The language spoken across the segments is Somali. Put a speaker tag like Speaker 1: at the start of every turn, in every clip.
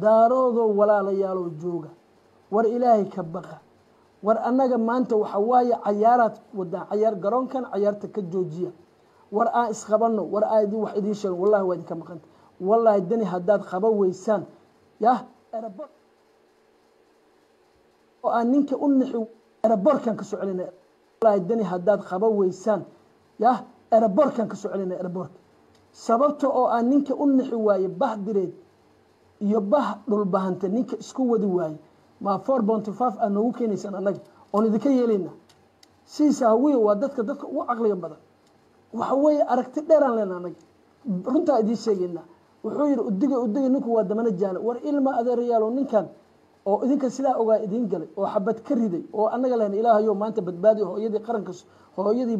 Speaker 1: daaroodoo walaalayaalow jooga. War ilaahay ka baqa. War annaga maanta waxa waaye cayaaraad wadaan cayaar garoonkan cayaarta ka joojiya. War aan isqabanno war aa idin wax idiin sheego wallahi waa idinka maqanta wallahi dani haddaad qaba weysaan. Yah airabor oo aan ninka u nixi aerobortkan ka soo celinay wallahi dani haddaad qaba weysaan. Yah aerobortkan ka soo celinay aerobortka sababta oo aan ninka u nixi waaye bah direed iyo bah dhulbahante ninka isku wadi waaye ma four bonty five aa noogu keenaysaan annaga oon idinka yeelayna sidiisa hawiye waa dadka dadka ugu caqliga badan. Waxa weeye aragti dheeraan leena anaga runtaa idiin sheegaynaa wuxuu yidhi udiga udiga ninku waa damana jaana war ilma adeerayaalo ninkan oo idinka sidaa ogaa idiin galay oo xabad ka riday oo annaga lehen ilaahayo maanta badbaadi hooyadii qaranka hooyadii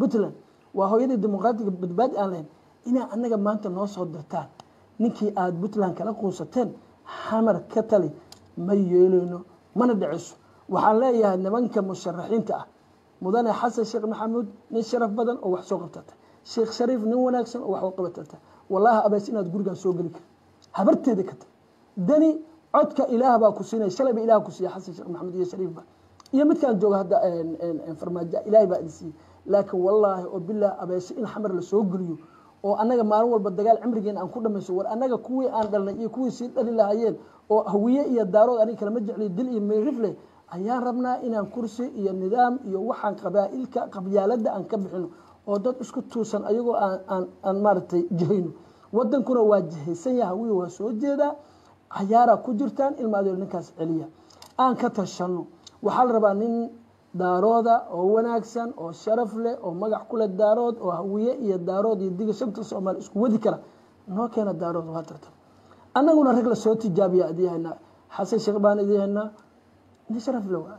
Speaker 1: puntland waa hooyadii dimuqraatiga badbaadi aan lahayn. Inaa annaga maanta noo soo dirtaan ninkii aada puntland kala quusateen xamar ka tali ma yeeleyno mana dhiciso. Waxaan leeyahay nimanka musharaxiinta ah mudane xasan sheekh maxamuud nin sharaf badan oo wax soo qabtata. Sheekh shariif nin wanaagsan oo wax u qabatata. Wallaahi abees inaad gurigaan soo geli kari habarteeda ka tag. Dani codka ilaah baa ku siinaya shalayba ilaah ku siiya xasan sheekh maxamuud iyo shariifba iyo midkaan jooga hadda farmaajo ilaahay baa idin siiyey laakiin wallaahi oo bilah abeese in xamar la soo geliyo oo annaga maalin walba dagaal cimrigeena aan ku dhamayso war annaga kuwii aan dhalnay iyo kuwii sii dhali lahaayeen oo hawiye iyo daarood aniga kalama jecliyo dil iyo meyrifle ayaan rabnaa inaan kursi iyo nidaam iyo waxaan qabaa-ilka qabyaalada aan ka bixino oo dad isku tuusan ayagoo aan maaragtay jihayno wadankuna waa jihaysan yaha hawiye waa soo jeedaa cayaaraa ku jirtaan ilma ninkaas celiya. Aan ka tashano waxaa la rabaa nin daarooda oo wanaagsan oo sharaf leh oo magac kuleh daarood oo hawiye iyo daarood iyo diga shanta soomaali isku wadi kara. Noo keena daarood waa tartan. Annaguna rag la soo tijaabiya idii haynaa xasan sheekh baan idii haynaa sharaf le waa.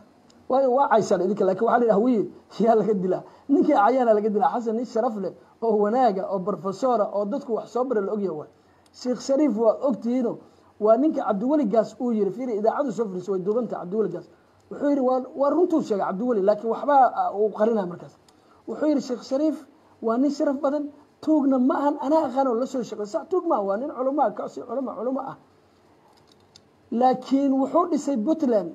Speaker 1: Waayo waa caysaan idinka laakiin waxa la yidhaha hawiye yaa laga dilaa. Ninkii cayaana laga dilaa xasan nin sharaf leh oo wanaaga oo profesora oo dadku wax soo bara la ogyaha waay sheekh shariif waa ogtihiino waa ninka cabdiweligaas uu yiri fiiri idaacadu soo firiso way duubanta cabdiweligaas wuxuu yidhi waa runtuu sheegay cabdiweli laakiin waxbaa uu qarinaya markaas. Wuxuu yidhi sheekh shariif waa nin sharaf badan tuugna ma ahan anaa aqaan oo la soo shaqey sax tuug maa waa nin culamaa kaasi culama culamo ah. Laakiin wuxuu dhisay puntland.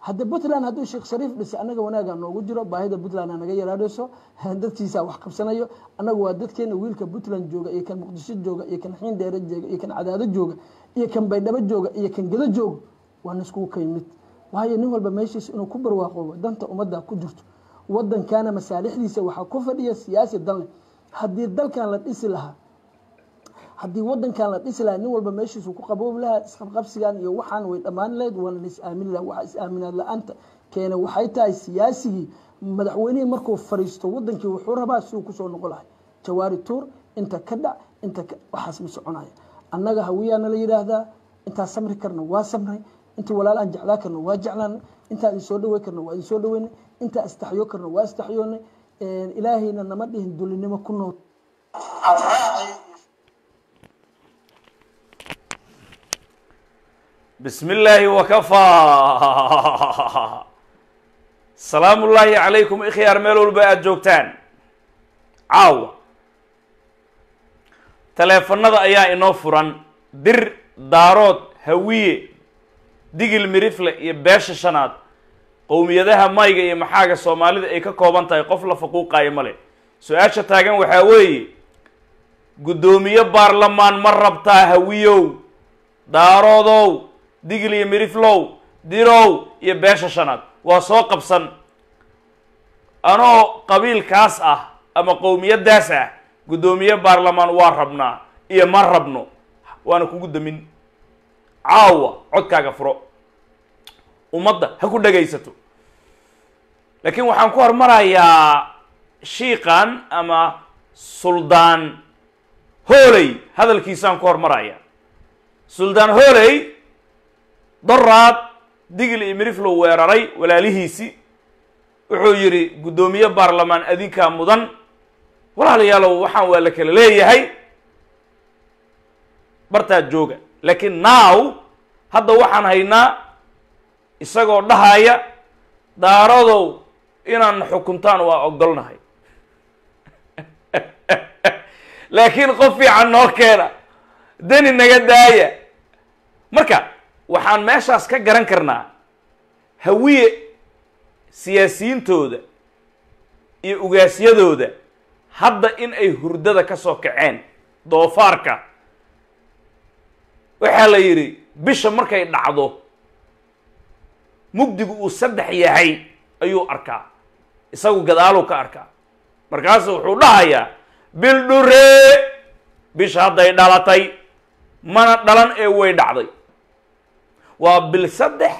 Speaker 1: Hadda puntland hadduu sheekh shariif dhisay annaga wanaagaa noogu jiro baahida puntland naga yaraadhayso dadkiisaa wax qabsanayo. Annagu waa dadkeena wiilka puntland jooga iyo kan muqdisho jooga iyo kan xiin dheere jooga iyo kan cadaado jooga iyo kan baydhabo jooga iyo kan gedo jooga. Waana iskugu ka yimid waayo nin walba meeshiisa inuu ku barwaaqoobo danta ummadda ku jirto. Wadankaana masaalixdiisa waxaa ku fadhiya siyaasi danle haddii dalkan la dhisi lahaa haddii wadankan la dhisi lahaa nin walba meeshiisu ku qaboobi lahaa isqabqabsigan iyo waxaan way dhammaan lahayd waana la is-aamini laha waxa is-aaminaad la'aanta. Keena waxay tahay siyaasigii madaxweynihii markuu fariisto wadankii wuxuu rabaa siduu ku soo noqon lahay jawaari tuur inta ka dhac inta waxaas ma soconaya. Annaga hawiyaana la yidhaahdaa intaa samri karna waa samray intii walaal aan jeclaa karno waa jeclaan. Intaa idin soo dhawey karno waa idin soo dhaweynay intaa istaxyo karno waa istaxyoonay ilaahayna nama dhihin dulinimo ku nool.
Speaker 2: Bismi illaahi wakafaa salaamu ullaahi calaykum ikhyaar meel walba aada joogtaan. Caawa taleefanada ayaa inoo furan. Dir daarood hawiye digil mirifle iyo beesha shanaad qowmiyadaha mayga iyo maxaaga soomaalida ay ka kooban tahay qof la faquuqaayo male su'aasha taagan waxaa weeye guddoomiye baarlamaan ma rabtaa hawiyow daaroodow digil iyo miriflow dirow iyo beesha shanaad. Waa soo qabsan. Anoo qabiilkaas ah ama qowmiyadaas ah guddoomiye baarlamaan waa rabnaa iyo ma rabno waana kugu damin caawa codkaaga furo. Ummadda ha ku dhagaysato. Laakiin waxaan ku hormarayaa shiiqan ama suldaan hooley hadalkiisaan ku hormarayaa suldaan hooley doraad digil iyo miriflow weeraray walaalihiisii wuxuu yidhi guddoomiye baarlamaan adinkaa mudan. Walaalayaalow waxaan waa la kala leeyahay. Bartaa jooga laakiin now hadda waxaan haynaa isagoo dhahaya daaradow inaan xukuntaan waa ogolnahay. Laakiin qof fiican noo keena deni naga daaya. Marka waxaan meeshaas ka garan karnaa hawiye siyaasiyiintooda iyo ugaasyadooda hadda in ay hurdada ka soo kaceen doofaarka waxaa la yidhi bisha markay dhacdo mugdigu uu saddex yahay ayuu arkaa. Isagu gadaaluu ka arkaa. Markaasu wuxuu dhahayaa bil dhuree bisha hadday dhalatay mana dhalan ee way dhacday. Waa bil saddex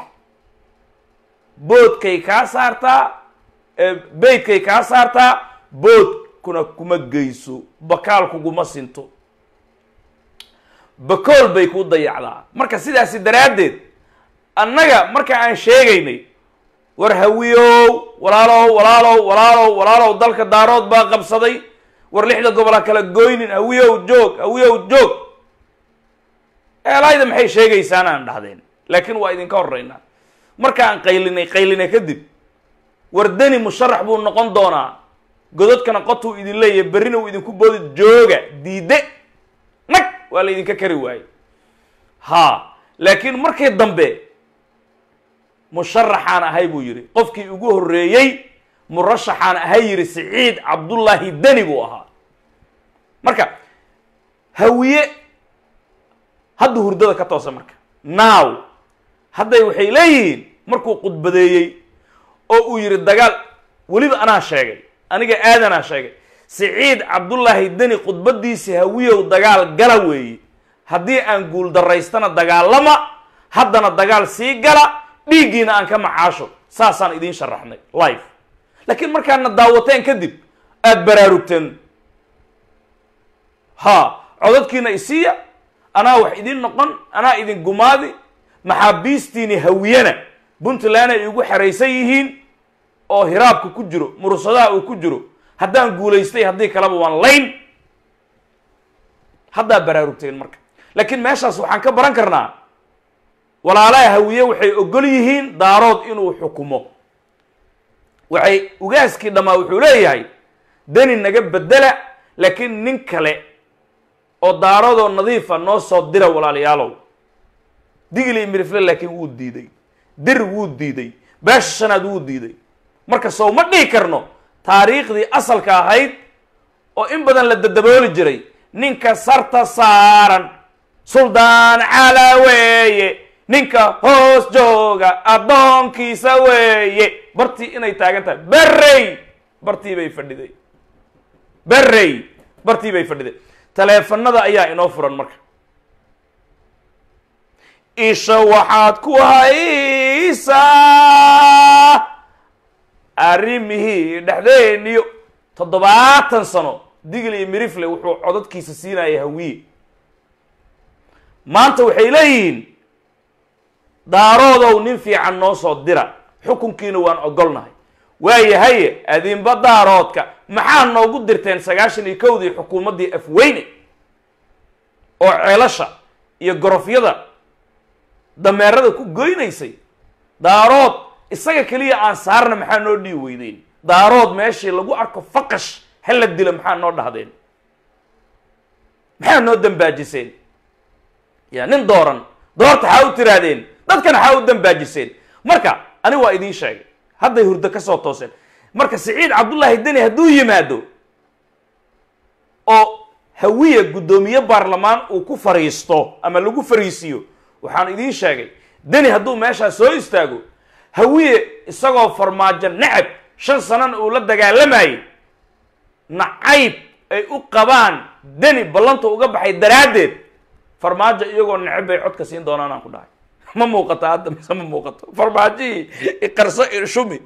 Speaker 2: boodkay kaa saartaa beydkay kaa saartaa boodkuna kuma geyso bakaal kuguma sinto bakool bay ku dayacdaa. Marka sidaasi daraaddeed annaga marka aan sheegaynay war hawiyow walaalow walaalow walaalow walaalow dalka daarood baa qabsaday war lixda gobol ha kala goynin hawiyow joog hawiyow joog. Eelaayda maxay sheegaysaan aan dhahdeen? Laakiin waa idinka horreynaa. Markaan qaylinay qaylinay kadib war deni musharax buu noqon doonaa. Gododkana qotuu idin leeyahay berrina uu idinku boodi jooga diide waa la idinka kari waaye ha laakiin markii dambe musharaxaan ahay buu yidhi. Qofkii ugu horreeyey murashaxaan ahay yidhi siciid cabdullaahi deni buu ahaa. Marka hawiye hadda hurdada ka toosa marka. Now hadday waxay leeyihiin markuu khudbadeeyey oo uu yidhi dagaal weliba anaa sheegay aniga aadanaa sheegay siciid cabdullaahi deni khudbadiisi hawiyow dagaal gala weeye haddii aan guul daraystana dagaalama haddana dagaal sii gala dhiiggiina aan ka macaasho. Saasaan idiin sharaxnay life laakiin markaadna daawateen kadib aada baraarugteen. Ha codadkiina isiiya anaa wax idin noqon anaa idin gumaadi. Maxaabiistiini hawiyana? Puntland ay igu xeraysan yihiin oo hiraabka ku jiro mursadaha uu ku jiro haddaan guulaystay haddii kaleba waan layn. Haddaa baraarugteen marka. Laakiin meeshaas waxaan ka baran karnaa walaalaha hawiye waxay ogol yihiin daarood inuu xukumo. Waxay ugaaskii dhammaa wuxuu leeyahay deni naga bedela laakiin nin kale oo daaroodoo nadiifa noo soo dira walaalayaalow digli mirifle laakiin wuu diiday. Dir wuu diiday. Beesha shanaad wuu diiday. Marka sow ma dhihi karno taariikhdii asalka ahayd oo in badan la dadabooli jiray ninka sarta saaran suldaan cala weeye ninka hoos jooga addoonkiisa weeye. Bartii inay taagan tahay. Berrey! Bartii bay fadhiday. Berrey! Bartii bay fadhiday. Taleefanada ayaa inoo furan marka. Isha waxaad ku haysaa arrimihii dhexdeeniyo toddobaatan sano digl iyo mirifle wuxuu codadkiisa siinaya hawiye maanta waxay leeyihiin daaroodow nin fiican noo soo dira xukunkiina waan ogolnahay waayahaye adinba daaroodka maxaa noogu dirteen sagaashan iyo kowdii xukuumaddii afweyne? Oo ceelasha iyo gorofyada dameerada ku goynaysay daarood isaga keliya aan saarna maxaa noo dhii weydeyn daarood meeshii lagu arko faqash hala dila maxaa noo dhahdeen? Maxaa noo dambaajiseen? Ya nin dooran doorta xaa u tirahdeen dadkana xaa u dambaajiseen. Marka aniga waa idiin sheegay hadday hurdo ka soo tooseen. Marka siciid cabdullaahi deni hadduu yimaado oo hawiya guddoomiye baarlamaan uu ku fariisto ama lagu fariisiyo waxaan idiin sheegay deni hadduu meeshaa soo istaago hawiye isagoo farmaajo nacab shan sanana uu la dagaalamayay nacayb ay u qabaan deni ballanta uga baxay daraaddeed. Farmaajo iyagoo necab bay codka siin doonaan aan ku dhahay. Ma muuqato hadda mise ma muuqato. Farmaajihii iqarso ishumi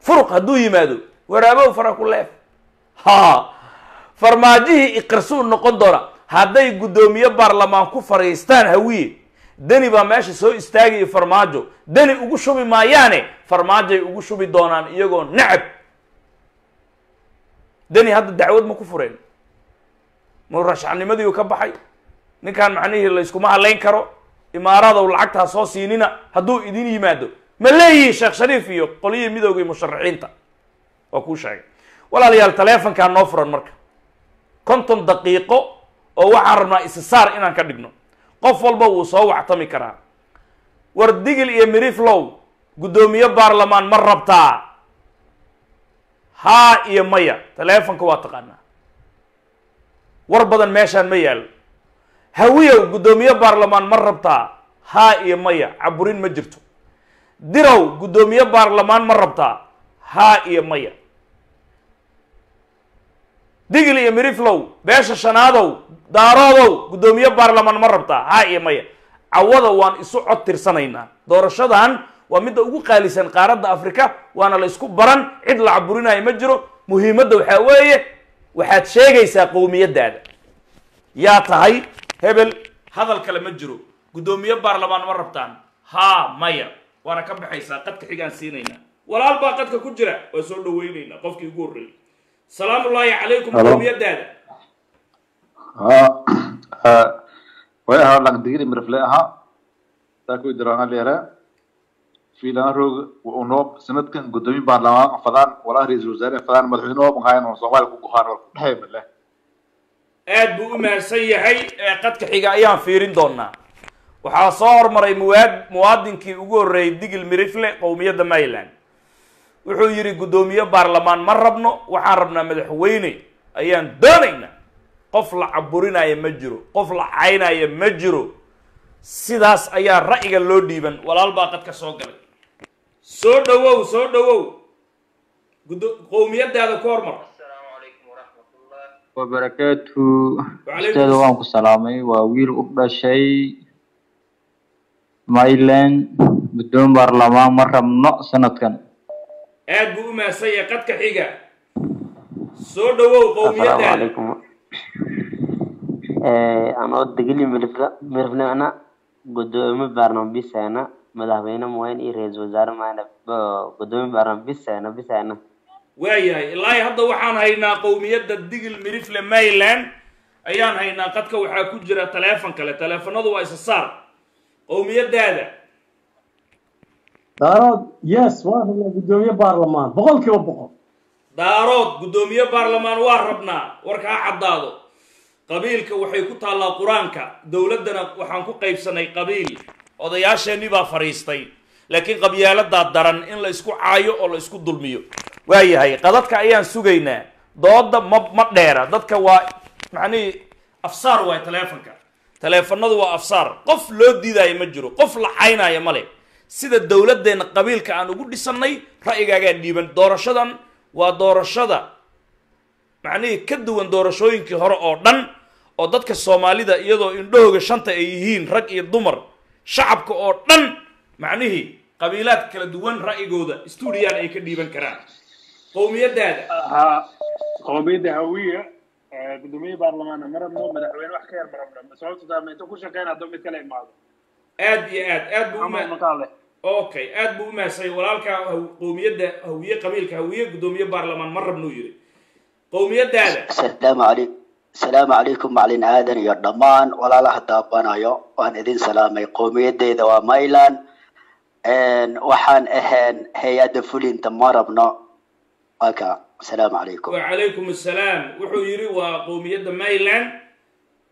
Speaker 2: furuq hadduu yimaado waraabow fara ku leef. Ha! Farmaajihii iqarsuu noqon doona. Hadday guddoomiye baarlamaan ku fariistaan hawiye deni baa meesha soo istaagaya farmaajo. Deni ugu shubi maayaane farmaajoay ugu shubi doonaan iyagoo nacab deni hadda dacwad ma ku fureen. Murashaxnimadiiu ka baxay? Ninkaan macnihii layskuma hadlayn karo? Imaaradow lacagtaa soo siinina? Hadduu idin yimaado? Ma leeyihiin sheekh shariif iyo qolyihii midooga iyo musharaxiinta? Waa kuu sheegay. Walaalayaal taleefonkaa noo furan marka. Konton daqiiqo oo waxaan rabnaa isisaar inaan ka dhigno qof walba wuu soo wactami karaa. War digil iyo miriflow guddoomiye baarlamaan ma rabtaa. Haa iyo maya taleefonka waa taqaanaa. War badan meeshaan ma yaalo hawiyow guddoomiye baarlamaan ma rabtaa. Haa iyo maya caburin ma jirto. Dirow guddoomiye baarlamaan ma rabtaa. Haa iyo maya digil iyo miriflow beesha shanaadow daaroodow guddoomiye baarlamaan ma rabtaa haa iyo maya cawada waan isu cod tirsanaynaa doorashadan waa midda ugu qaalisan qaaradda afrika waana la isku baran cid la caburinayo ma jiro. Muhiimadda waxaa weeye waxaad sheegaysaa qowmiyaddaada. Yaa tahay hebel hadal kale ma jiro. Guddoomiye baarlamaan ma rabtaan. Haa maya waana ka baxaysaa. Qadka xigaan siinaynaa. Walaal baa qadka ku jira. Waa soo dhawaynaynaa qofkii ugu horreeyey salaamullaahi calaykum
Speaker 3: Hello.
Speaker 2: qowmiyaddaada
Speaker 3: ها way ahaa langdigiri mirfle ahaa. Taa ku jiraan leere fiilan roog uu noo sanadkan gudoomiye baarlamaan fadaan walaa ra'iisul wasaare fadaan madaxweyne maqaayeen oo Soomaaliya ku go'aan wal ku dhahay male
Speaker 2: aad buu u mahadsan yahay ee qadka xiga ayaan fiirin doonaa. Waxaa soo hormaray muwaad muwaadinkii ugu horreeyey digil mirifle qowmiyadda maryland wuxuu yidhi guddoomiye baarlamaan ma rabno waxaan rabnaa madaxweyne ayaan doonaynaa qof la caburinaya ma jiro qof la caynaya ma jiro. Sidaas ayaa ra'yiga loo dhiiban. Walaal baa qadka soo galay. Soo dhawow soo dhawow Guddo- qowmiyaddaada ku hormar.
Speaker 4: Wabarakaatu ustaada waan ku salaamay waa wiil u dhashay myland guddoon baarlamaan ma rabno sanadkan
Speaker 2: aad buu u mahadsan yahay qadka xiga. Soo dhawow
Speaker 5: calaykum. Anoo miriflana gudoomiye baarlamaan bisana madaxweyne mooyaan iyo ra'iisul wasaare maana gudoomiye baarlamaan bisana bisana
Speaker 2: waayahay ilaahi hadda waxaan haynaa qowmiyadda digil mirifle maryland ayaan haynaa qadka waxaa ku jira taleefon kale taleefanadu waa isa saar. Qowmiyaddaada
Speaker 6: daarood yes waan rabnaa guddoomiye baarlamaan boqol kiiba boqol
Speaker 2: daarood guddoomiye baarlamaan waa rabnaa warka ha caddaado qabiilka waxay ku taallaa qur'aanka. Dowladdana waxaan ku qaybsanay qabiil. Odayaasheenii baa fadhiistay laakiin qabyaaladaa daran in la isku caayo oo la isku dulmiyo. Waayahay qadadka ayaan sugaynaa. Dooda ma ma dheera. Dadka waa macnihii afsaar waay taleefonka taleefanadu waa afsaar. Qof loo diidaayo ma jiro. Qof la caynaayo male sida dowladdeenna qabiilka aan ugu dhisannay ra'yigaagaa dhiiban. Doorashadan waa doorashada macnihii ka duwan doorashooyinkii hore oo dhan oo dadka soomaalida iyadoo indhahooga shanta ay yihiin rag iyo dumar shacabka oo dhan macnihii qabiilaad kala duwan ra'yigooda stuudiyaan ay ka dhiiban karaan.
Speaker 7: Qowmiyadaada qowmiyadda hawiya gudoomiye baarlamaana marabno madaxweyne wax ka yar marabno sababta inta ku shaqeyn haddoo mid kala imaado?
Speaker 2: Aad iyo aad aad buu okay aad buu u mahadsan walaalka qowmiyadda hawiye qabiilka hawiye guddoomiye baarlamaan ma rabnuu yidhi. Qowmiyaddaada.
Speaker 8: Asalaamu calaykum asalaamu calaykum macalin aadan iyo dhammaan walaalaha daabanayo waan idin salaamay. Qowmiyadeyda waa myland waxaan ahayn hay'adda fulinta ma rabno. Waka asalaamu calaykum
Speaker 2: wacalaykum assalaam wuxuu yidhi waa qowmiyadda maryland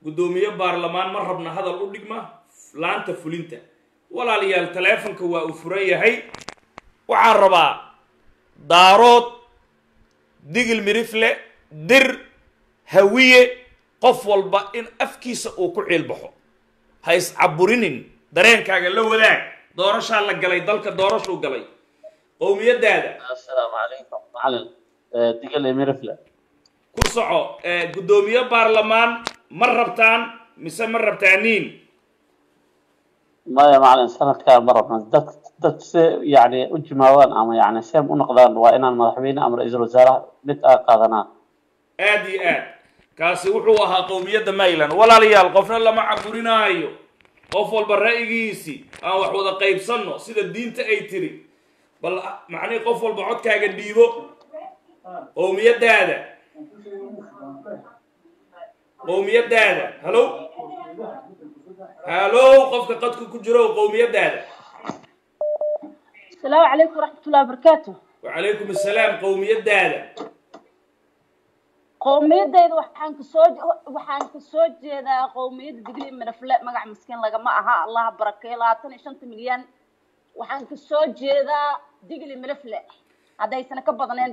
Speaker 2: guddoomiye baarlamaan ma rabna hadal u dhigma laanta fulinta walaalayaal taleefonka waa uu furan yahay. Waxaan rabaa daarood digil mirifle dir hawiye qof walba in afkiisa uu ku ciilbaxo ha iscaburinin dareenkaaga la wadaag doorashaa la galay dalka doorashuu galay. Qowmiyaddaada.
Speaker 9: Asalaamu calaykum macalin digale mirifle.
Speaker 2: Ku soco eh, guddoomiye baarlamaan ma rabtaan mise ma rabtaaniin
Speaker 9: maya macalin sanadkaa ma rabna dad dad se yani u jimaadaan ama yani seem u noqdaan waa inaan madaxweyne ama ra'iisul wasaare mid aa qaadanaa
Speaker 2: aad iyo aad kaasi wuxuu ahaa qowmiyadda maryland walaalayaal qofna lama caburinaayo qof walba ra'yigiisii aan wax wada qaybsanno sida diinta ay tiri bal macnihi qof walba codkaaga dhiibo qowmiyaddaada qowmiyaddaada halow haalow qofka qadka ku jiro
Speaker 10: qowmiyadaada asalaamu calaykum waraxmatullahi wabarakaatu
Speaker 2: wacalaykum assalaam qowmiyadaada
Speaker 10: qowmiyadayda waxaan ka soo waxaan ka soo jeedaa qowmiyadda digli madafle magac maskiin lagama aha allah barakeeyo labaatan iyo shanta milyan. Waxaan ka soo jeedaa digli madafle haddaysan ka badneen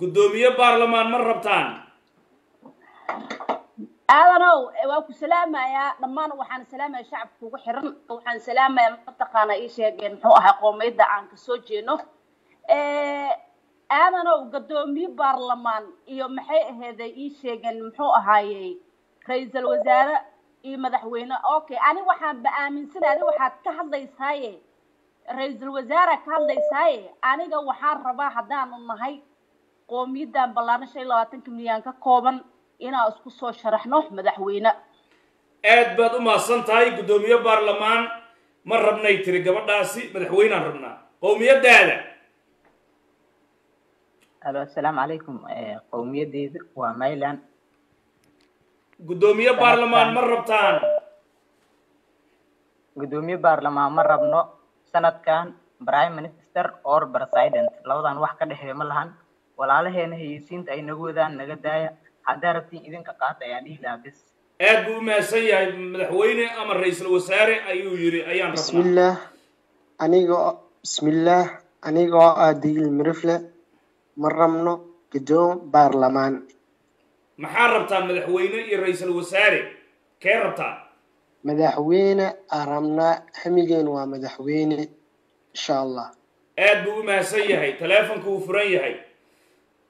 Speaker 2: guddoomiye baarlamaan ma rabtaan?
Speaker 10: Aadanow waa ku salaamayaa dhammaan waxaan salaamaya shacabka ugu xiran. Waxaan salaamaya mataqaana ii sheegeen muxuu ahaa qowmiyadda aan ka soo jeedno aadanow guddoomiye baarlamaan iyo maxay aheeday ii sheegeen muxuu ahaayey ra'iisul wasaare iyo madaxweyne. Okay ani waxaanba aaminsanay ani waxaad ka hadlaysaaye. Ra'iisul wasaare ka hadlaysaaye. Aniga waxaan rabaa haddaanu nahay qowmiyaddan ballaaran shan iyo labaatanka milyan ka kooban inaan isku soo sharaxno madaxweyne.
Speaker 2: Aad baad u mahadsan tahay guddoomiye baarlamaan. Ma rabnay tiri gabadhaasi madaxweynaan rabnaa. Qowmiyadaada
Speaker 11: alo asalaamu calaykum qowmiyadeyda waa mayland
Speaker 2: guddoomiye baarlamaan ma rabtaan.
Speaker 11: Guddoomiye baarlamaan ma rabno. Sanadkan prime minister or president. Labadan wax ka dhexeeya ma lahan. Walaalaheena heyisiinta ay nagu wadaan naga daaya haddaa rabtiin idinka qaata ayaan dhihi lahaa bis
Speaker 2: aad buu u mahadsan yahay madaxweyne ama ra'iisul wasaare ayuu yidhi ayaan rabnaa.
Speaker 12: Bismillaah anigoo bismillaah anigoo ah digil mirifle ma rabno guddoon baarlamaan.
Speaker 2: Maxaa rabtaan madaxweyne iyo ra'iisul wasaare? Kee rabtaan
Speaker 12: madaxweyne aan rabnaa hamigeen waa madaxweyne insha allah.
Speaker 2: Aad buu u mahadsan yahay taleefonka wuu furan yahay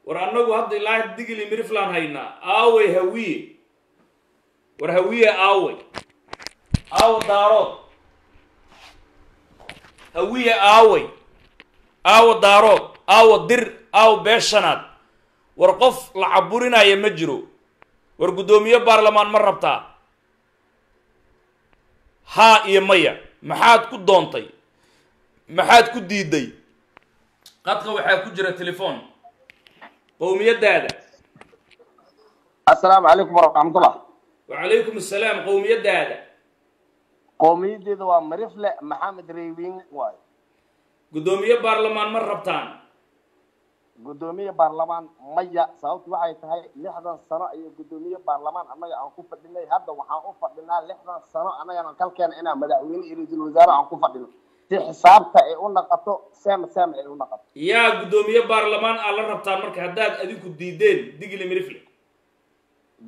Speaker 2: war annagu hadda ilaa digili miriflaan haynaa aaway hawiye. War hawiye aaway. Aawa daarood. Hawiye aaway. Aawa daarood. Aawa dir. Aawa beeshanaad. War qof la caburinaya ma jiro. War guddoomiye baarlamaan ma rabtaa. Haa iyo maya. Maxaad ku doontay? Maxaad ku diiday? Qadka waxaa ku jira telefoon qowmiyadaada
Speaker 13: assalaamu calaykum waraxmatullah
Speaker 2: wacalaykum assalaam qowmiyadaada
Speaker 13: qowmiyadeeda waa marifle maxamed reywin waayo
Speaker 2: guddoomiye baarlamaan ma rabtaan?
Speaker 13: Guddoomiye baarlamaan maya sababtu waxay tahay lixdan sano ayay guddoomiye baarlamaan annaga aan ku fadhinay. Hadda waxaan u fadhinaa lixdan sano annagana kalkeena inaan madaxweyne iyo ra'iisul wasaare aan ku fadhino si xisaabta ay u naqato sem sem ay u naqato.
Speaker 2: Yaa guddoomiye baarlamaan aad la rabtaan marka haddaad adinku diideen digli mirifle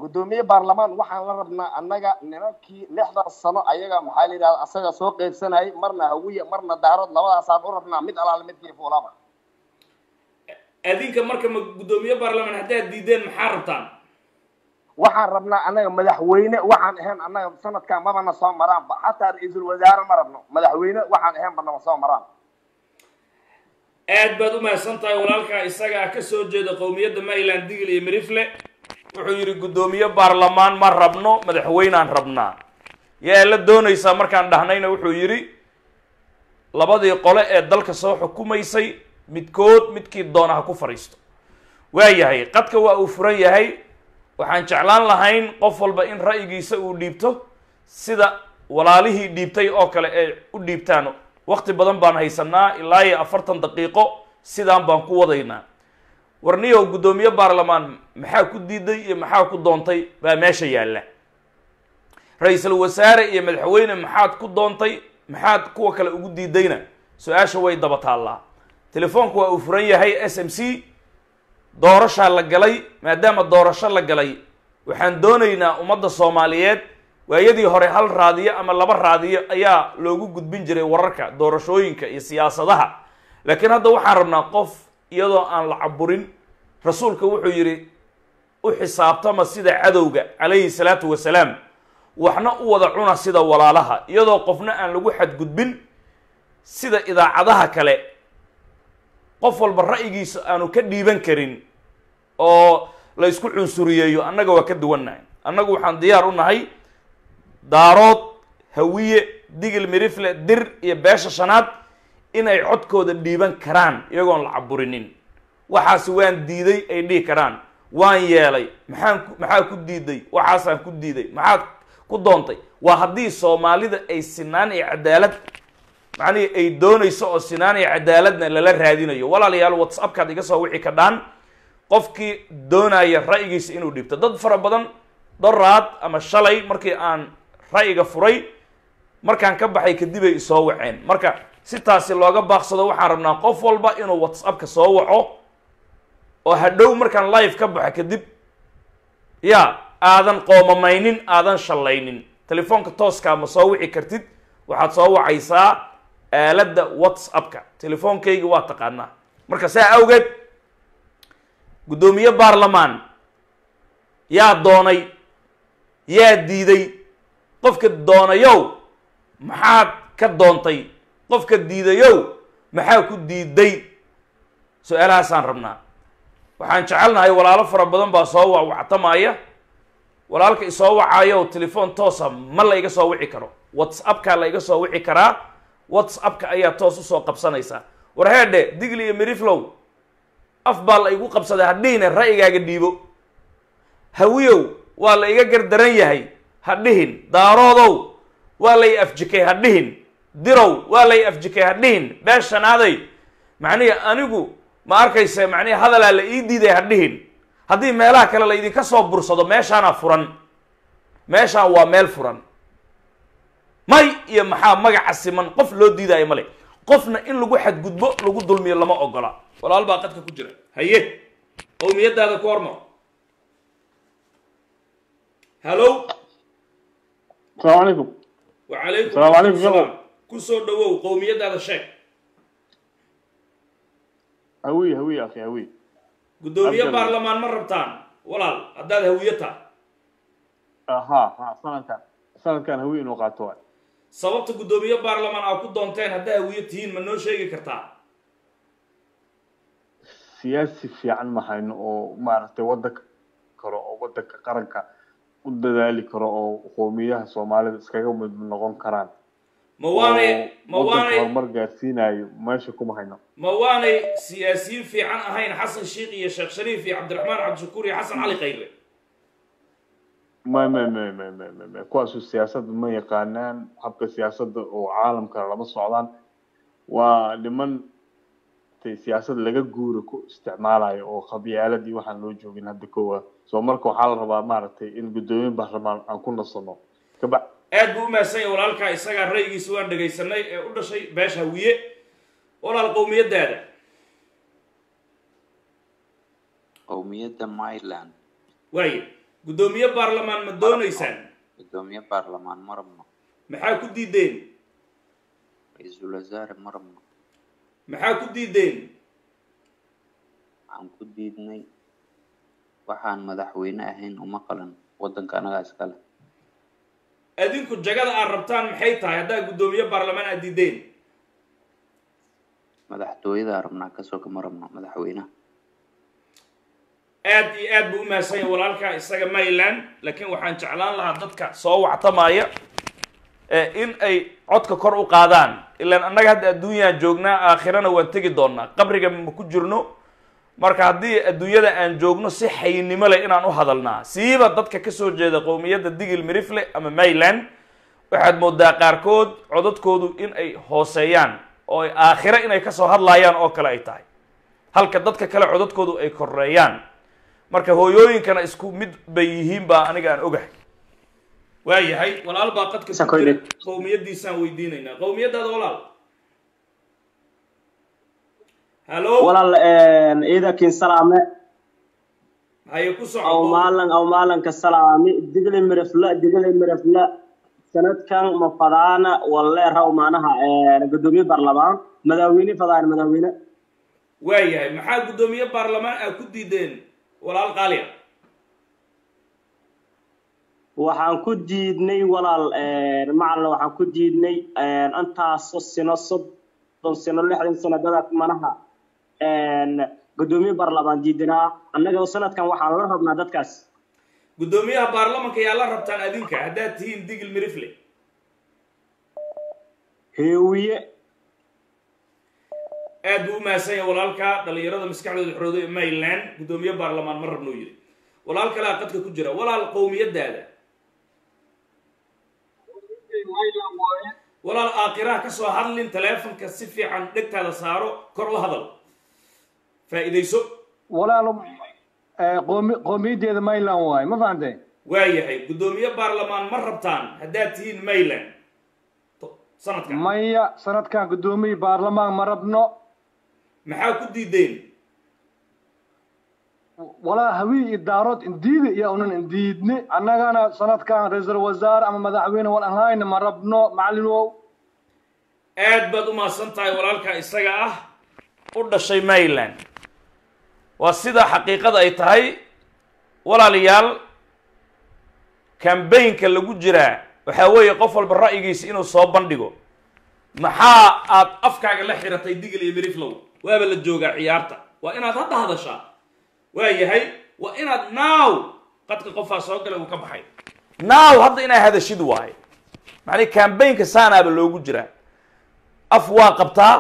Speaker 13: guddoomiye baarlamaan waxaan la rabnaa annaga nimankii lixdan sano ayaga maxaa la yidhahda asaga soo qeybsanayay marna hawiye marna daarood labadaasaan u rabnaa mid alaal midkii fuulaba
Speaker 2: adinka marka ma guddoomiye baarlamaan haddaad diideen maxaa rabtaan
Speaker 13: waxaan rabnaa annaga madaxweyne waxaan ahayn annaga sanadkan mabana soo maraanba xataa ra'iisul wasaare ma rabno. Madaxweyne waxaan ahaynba nama soo maraan.
Speaker 2: Aad baad u mahadsan tahay walaalkaa isagaa ka soo jeeda qowmiyadda maryland digil iyo mirifle wuxuu yidhi guddoomiye baarlamaan ma rabno madaxweynaan rabnaa. Yaa la doonaysaa markaan dhahnayna wuxuu yidhi labadii qole ee dalka soo xukumaysay midkood midkii doona ha ku fadhiisto. Waa yahay qadka waa uu furan yahay waxaan jeclaan lahayn qof walba in ra'yigiisa uu dhiibto sida walaalihii dhiibtay oo kale ay u dhiibtaan. Waqti badan baan haysanaa ilaa iyo afartan daqiiqo sidaan baan ku wadaynaa. Warniyow guddoomiye baarlamaan maxaa ku diiday iyo maxaa ku doontay baa meesha yaalla. Ra'iisul wasaare iyo madaxweyne maxaad ku doontay maxaad kuwa kale ugu diidayna? Su'aasha way daba taallaa telefoonku waa uu furan yahay s m c doorashaa la galay maadaama doorasho la galay waxaan doonaynaa ummadda soomaaliyeed waayadii hore hal raadiyo ama laba raadiyo ayaa loogu gudbin jiray wararka doorashooyinka iyo siyaasadaha. Laakiin hadda waxaan rabnaa qof iyadoo aan la caburin rasuulka wuxuu yidhi u xisaabtama sida cadowga calayhi salaatu wasalaam waxna u wada cuna sida walaalaha iyadoo qofna aan lagu xadgudbin sida idaacadaha kale qof walba ra'yigiisa aanu ka dhiiban karin oo la ysku cunsuriyeeyo annaga waa ka duwannahay. Annagu waxaan diyaar u nahay daarood hawiye digil mirifle dir iyo beesha shanaad inay codkooda dhiiban karaan iyagoon la caburinin. Waxaasi waan diiday ay dhihi karaan. Waan yeelay maxaan maxaa ku diiday? Waxaasaan ku diiday. Maxaad ku doontay? Waa haddii soomaalida ay sinaan iyo cadaalad macnihii ay doonayso oo sinaan iyo cadaaladna lala raadinayo. Walaalayaal whatsappkaad iga soo wici kadhaan qofkii doonaya ra'yigiisa inuu dhiibto dad fara badan doraad ama shalay markii aan ra'yiga furay markaan ka baxay kadib ay isoo waceen. Marka si taasi looga baaqsado waxaan rabnaa qof walba inuu whatsappka soo waco oo hadhow markaan live ka baxo kadib. Ya aadan qoomamaynin aadan shallaynin telefoonka tooskaa ma soo wici kartid. Waxaad soo wacaysaa aaladda whatsappka. Telefoonkayga waa taqaanaa. Marka saa awgeed guddoomiye baarlamaan yaa doonay yaa diiday. Qofka doonayow maxaad ka doontay? Qofka diidayow maxaa ku diiday? Su'aalahaasaan rabnaa. Waxaan jecelnahay walaalo fara badan baa soo wacwactamaya walaalka isoo wacaayo telefoon toosa ma la iga soo wici karo. Whatsappka la iga soo wici karaa whatsappka ayaa toos u soo qabsanaysaa war heedhe digli iyo miriflow af baa la igu qabsaday hadhihine ra'yigaaga dhiibo. Hawiyow waa la iga gardaran yahay ha dhihin. Daaroodow waa lay afjikay ha dhihin. Dirow waa lay afjikay ha dhihin. Beeshanaaday macnihi anigu ma arkayse macnihi hadalaa la ii diiday ha dhihin. Haddii meelaha kale la idinka soo bursado meeshaana furan. Meeshaan waa meel furan. May iyo maxaa magaca siman qof loo diidaayo male qofna in lagu xadgudbo lagu dulmiyo lama ogola. Walaal baa qadka ku jira. Haye qowmiyadaada ku hormar hallo
Speaker 6: asalaamu
Speaker 2: calaykum
Speaker 6: waalaykum salaamu
Speaker 2: calaykum
Speaker 6: shaqo
Speaker 2: ku dhawow qowmiyadaada sheeg
Speaker 6: hawiy hawiy akhi hawiy
Speaker 2: guddoomiye baarlamaan ma rabtaan? Walaal haddaad hawiyo tahay
Speaker 6: aha sanadkan sanadkan hawiy inuu qaato
Speaker 2: sababta guddoomiye baarlamaan aa ku doonteen haddaa hawiye tihiin ma noo sheegi kartaa?
Speaker 6: Siyaasi fiican ma hayno oo maaragtay wadanka karo oo wadanka qaranka u dadaali karo oo qowmiyaha soomaalida iskaga mid noqon karaan.
Speaker 2: Ma waanay ma waanay
Speaker 6: horumar gaarsiinayo meesha kuma hayno.
Speaker 2: ma waanay siyaasiyiin fiican ahayn xasan sheikh iyo sheekh shariif iyo cabdiraxmaan cabdishakuur iyo xasan cali khayre
Speaker 6: ma ma ma ma ma ma ma. Kuwaasu siyaasadda ma yaqaanaan habka siyaasadda oo caalamka lama socdaan. Waa niman tay siyaasad laga guura ku isticmaalayo oo qabyaaladii waxaan loo joogin hadda kowa soo marka waxaa la rabaa maaragtay in guddoomiye baarlamaan aan ku nasano kabac
Speaker 2: aad buu u mahadsan yahay walaalkaa isagaa ra'yigiisa waan dhegaysanay ee u dhashay beesha hawiye walaal qowmiyadaada
Speaker 14: qowmiyadda Maryland
Speaker 2: waaye guddoomiye baarlamaan ma doonaysaan?
Speaker 14: Gudoomiye baarlamaan ma rabno.
Speaker 2: Maxaa ku diideen?
Speaker 14: Ra'iisul wasaare ma rabno.
Speaker 2: Maxaa ku diideen?
Speaker 14: Waxaan ku diidnay waxaan madaxweyne ahayn uma qalan wadanka anagaa iskale
Speaker 2: adinku jagada aad rabtaan maxay tahay? Haddaa guddoomiye baarlamaan aad diideen.
Speaker 14: Madaxtooyada rabnaa ka soo kama rabno madaxweynaha
Speaker 2: aad iyo aad buu u mahadsan yahay walaalkaa isaga maryland laakiin waxaan jeclaan lahaa dadka soo wactamaya ee in ay codka kor u qaadaan. Ilaan annaga hadda adduunyaan joognaa aakhirana waan tegi doonaa qabriga ma ku jirno. Marka haddii adduunyada aan joogno si xaynimo leh inaan u hadalnaa. Siiba dadka ka soo jeeda qowmiyadda digil mirifle ama maryland. Waxaad moodaa qaarkood codadkoodu in ay hooseeyaan oo ay aakhiro inay ka soo hadlaayaan oo kale ay tahay. Halka dadka kale codadkoodu ay koreeyaan marka hooyooyinkana isku mid bay yihiin baa aniga aan ogahay. Waayahay walaal baa qadka qowmiyaddiisaan weydiinaynaa. Qowmiyaddaada walaal. Hallo
Speaker 15: walaal ciidankii salaame.
Speaker 2: Haye ku soco
Speaker 15: aw maalin aw maalinka salaami. Digli mirifla digli mirifla sanadkan ma fadaana walle raw maanaha gudoomiye baarlamaan madaxweyne fadaan madaxweyne
Speaker 2: waayahay maxaa guddoomiye baarlamaan aad ku diideen walaal qaaliya.
Speaker 15: Waxaan ku diidnay walaal macalin waxaan ku diidnay intaasoo sino soddon sino lixdan sano dada manaha gudoomiye baarlamaan diidanaa annaga sanadkan waxaan la rabnaa dadkaas.
Speaker 2: Guddoomiyaha baarlamanka yaa la rabtaan adinka haddaad tihiin digil mirifle.
Speaker 15: Heewiye
Speaker 2: aad buu u mahadsan yahay walaalka dhalinyarada maskaxdooda xorooday maryland guddoomiye baarlamaan ma rabnuu yidhi. Walaal kalea qadka ku jira walaal qowmiyadaada walaal aakhiraha ka soo hadlin taleefonka si fiican dhegtaada saaro kor u hadal. Faa'iidayso?
Speaker 1: Walaalo
Speaker 16: qoomi qoomiyadeeda mayland waaye ma fahantay
Speaker 2: waayahay guddoomiye baarlamaan ma rabtaan haddaad tihiin mayland sanadkan.
Speaker 16: Maya sanadkan guddoomiye baarlamaan ma rabno
Speaker 2: maxaa ku diideen?
Speaker 16: Walaa hawii iyo daarood indiida iyo unan indiidni. Annagana sanadkan ra'iisul wasaare ama madaxweyne wal aan hayna ma rabno macalinow
Speaker 2: aad baad u mahadsan tahay walaalka isaga ah. U dhashay mayland waa sida xaqiiqada ay tahay walaalayaal kambaynka lagu jiraa waxaa weeye qof walba ra'yigiisa inuu soo bandhigo. Maxaa aad afkaaga la xiratay digil iyo miriflow waaba la joogaa ciyaarta. Waa inaad hadda hadashaa. Waa yahay waa inaad naaw qadka qofaa soo galay uu ka baxay. Naaw hadda inaa hadashid waaye. Macnii kambaynka saanaaba loogu jiraa. Af waa qabtaa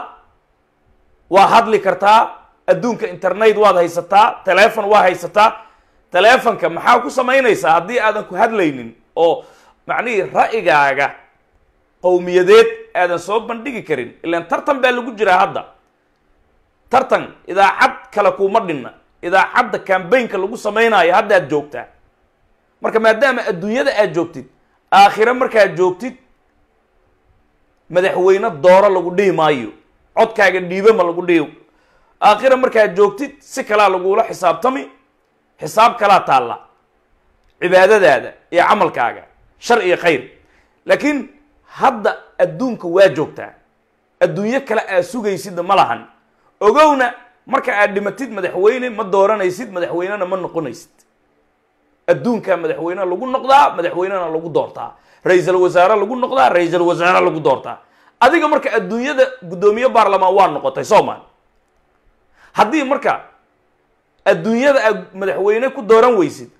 Speaker 2: waa hadli kartaa adduunka internet waad haysataa telefon waa haysataa. Telefonka maxaa ku samaynaysaa haddii aadan ku hadlaynin oo macnihii ra'yigaaga qowmiyadeed aadan soo bandhigi karin? Ilaan tartan baa lagu jiraa hadda tartan idaacad kale kuuma dhinna idaacadda kambaynka lagu samaynayo haddaad joogtaa. Marka maadaama adduunyada aad joogtid aakhire markaad joogtid madaxweyne dooro lagu dhihi maayo codkaaga dhiibama lagu dhihi. Aakhira markaad joogtid si kalaa lagula xisaabtami xisaab kalaa taalla cibaadadaada iyo camalkaaga shar iyo khayr. Laakiin hadda adduunka waa joogtaa adduunyo kale aad sugaysidna ma lahan ogowna marka aad dhimatid madaxweyne ma dooranaysid madaxweynena ma noqonaysid. Adduunka madaxweyne lagu noqdaa madaxweynena lagu doortaa. Ra'iisul wasaare lagu noqdaa ra'iisul wasaare lagu doortaa. Adiga marka adduunyada guddoomiye baarlamaan waa noqotay soomaali haddii marka adduunyada aad madaxweyne ku dooran weysid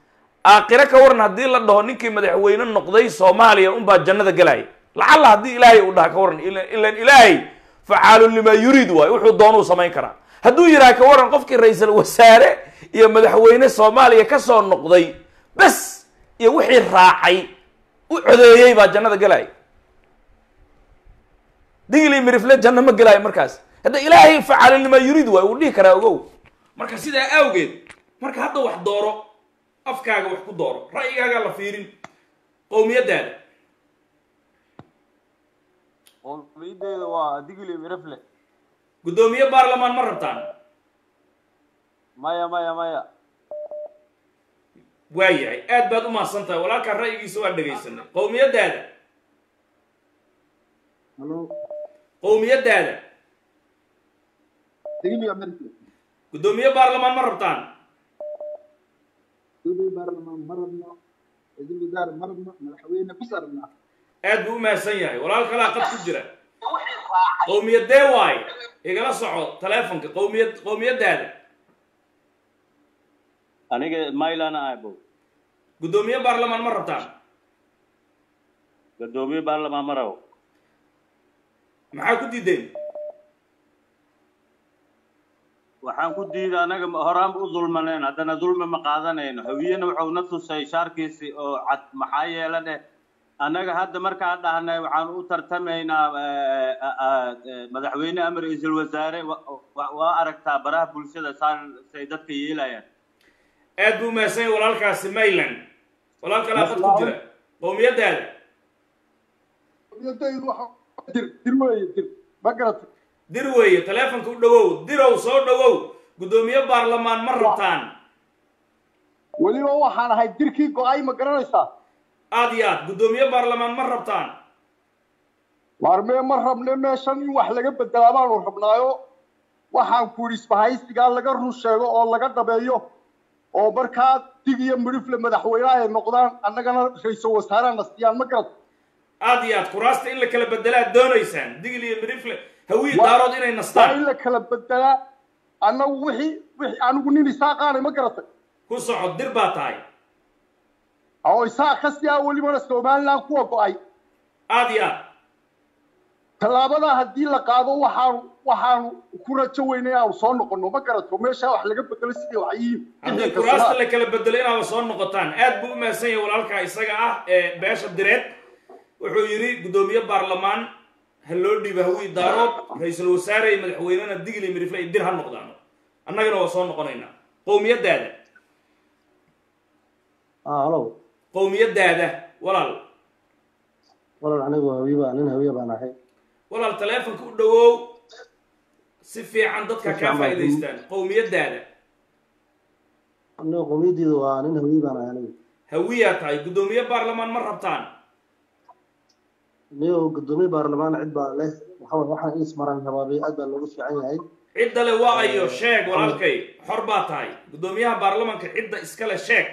Speaker 2: aakhire ka waran haddii la dhaho ninkii madaxweyne noqday soomaaliya unbaa jannada galaya lacalla haddii ilaahay uu dhaha ka waran ila- ilaan ilaahay facaalun limaa yuriid waayo wuxuu doonuu samayn karaa hadduu yidhaha ka waran qofkii ra'iisul wasaare iyo madaxweyne soomaaliya ka soo noqday bes iyo wixii raacay u codeeyey baa jannada galaya digli mirifle janno ma gelaayo markaas hadda ilaahay facaalun limaa yuriid waayo uu dhihi karaa ogow marka sidaa awgeed marka hadda wax dooro afkaaga wax ku dooro ra'yigaagaa la fiirin qowmiyadaada
Speaker 6: qowmiyadeeda waa digli mirafle
Speaker 2: guddoomiye baarlamaan ma rabtaan
Speaker 6: maya maya maya
Speaker 2: waayahay aad baad u mahadsan tahay walaalkaa ra'yigiisa waa dhegaysanay
Speaker 3: digli america.
Speaker 2: guddoomiye baarlamaan ma rabtaan
Speaker 3: baarlamaan ma rabno ma rabno madaxweyne bis rabnaa
Speaker 2: aad buu u mahadsan yahay. Walaal kalaa qad ku jira. Qowmiyadee waaye igala soco taleefonka qowmiyad qowmiyadaada
Speaker 9: aniga maylan abo
Speaker 2: guddoomiye baarlamaan ma rabtaan?
Speaker 9: Gadoomiye baarlamaan ma rabo.
Speaker 2: Maxaa ku diideen?
Speaker 9: Waxaan ku diiday anaga horaan u dulmaneen haddana dulmi ma qaadanayno. Hawiyena wuxuu na tusay shaarkiisi oo cad. Maxaa yeela dheh annaga hadda markaan dhahnay waxaan u tartamaynaa eh, eh, eh, madaxweyne ama ra'iisul wasaare. Wa- wa- waa aragtaa baraha bulshada saan say dadka yeelayaan
Speaker 2: aad buu mahadsan walaalkaasi mayland walaal kalaa qad ku jira qowmiyadaada
Speaker 3: dir weeye
Speaker 2: taleefonka u dhawow dirow soo dhawow guddoomiye baarlamaan ma rabtaan.
Speaker 13: Weliba waxaan ahay dirkii go'ay ma garanaysaa
Speaker 2: aad iyo aad guddoomiye baarlamaan ma rabtaan?
Speaker 13: Waarmee ma rabne meeshan in wax laga bedelaa baanu rabnaayo waxaan ku yidhi isbahaysigaa laga run sheego oo laga dhabeeyo oo markaa dig iyo midhifle madaxweynaha ay noqdaan annagana ra'iisul wasaarehana siiyaan ma garat
Speaker 2: aad iyo aad kuraasta in la kala bedelaad doonaysaan. Digil iyo mirifle hawiyi daarood inay nastaan.
Speaker 13: in la kala bedelaa annagu wixii wixii anigu nin isaaqaanay ma garatay
Speaker 2: ku socod dir baa tahay
Speaker 13: oo isaaq ka siyaa welibana somaliland kuwa go'ay
Speaker 2: aad iyo aad
Speaker 13: tallaabadaa haddii la qaado waxaanu waxaanu ku rajo weynay aanu soo noqono ma garato meesha wax laga bedelo sidii wax
Speaker 2: haddii kuraasta la kala bedelo inaaba soo noqotaan aad buu u mahadsan yahay walaalkaa isaga ah ee beesha direed wuxuu yidhi guddoomiye baarlamaan ha loo dhiibo daarood ra'iisul wasaare iyo madaxweynena digil iyo mirifle ay dir ha noqdaan annagana waa soo noqonaynaa qowmiyadaada
Speaker 17: ah halo
Speaker 2: qowmiyadaada walaal.
Speaker 17: Walaal anigu hawiye baa nin hawiye baan ahay.
Speaker 2: Walaal taleefonka u dhawow si fiican dadka kaa faa'iidaystaan. qowmiyadaada
Speaker 17: qowmiyadeyda waa nin hawiye baan ahay anigu.
Speaker 2: Hawiyaa tahay guddoomiye baarlamaan ma rabtaan?
Speaker 17: Niyo gudoomiye baarlamaan cid baa leh waxa waye waxaan ismaran rabaabay aad baa loogu fiican yahay.
Speaker 2: Cidda le waa ayo
Speaker 17: Eh,
Speaker 2: sheeg
Speaker 17: waxaa-
Speaker 2: walaalkay xor baa tahay. Guddoomiyaha baarlamanka cidda iskale sheeg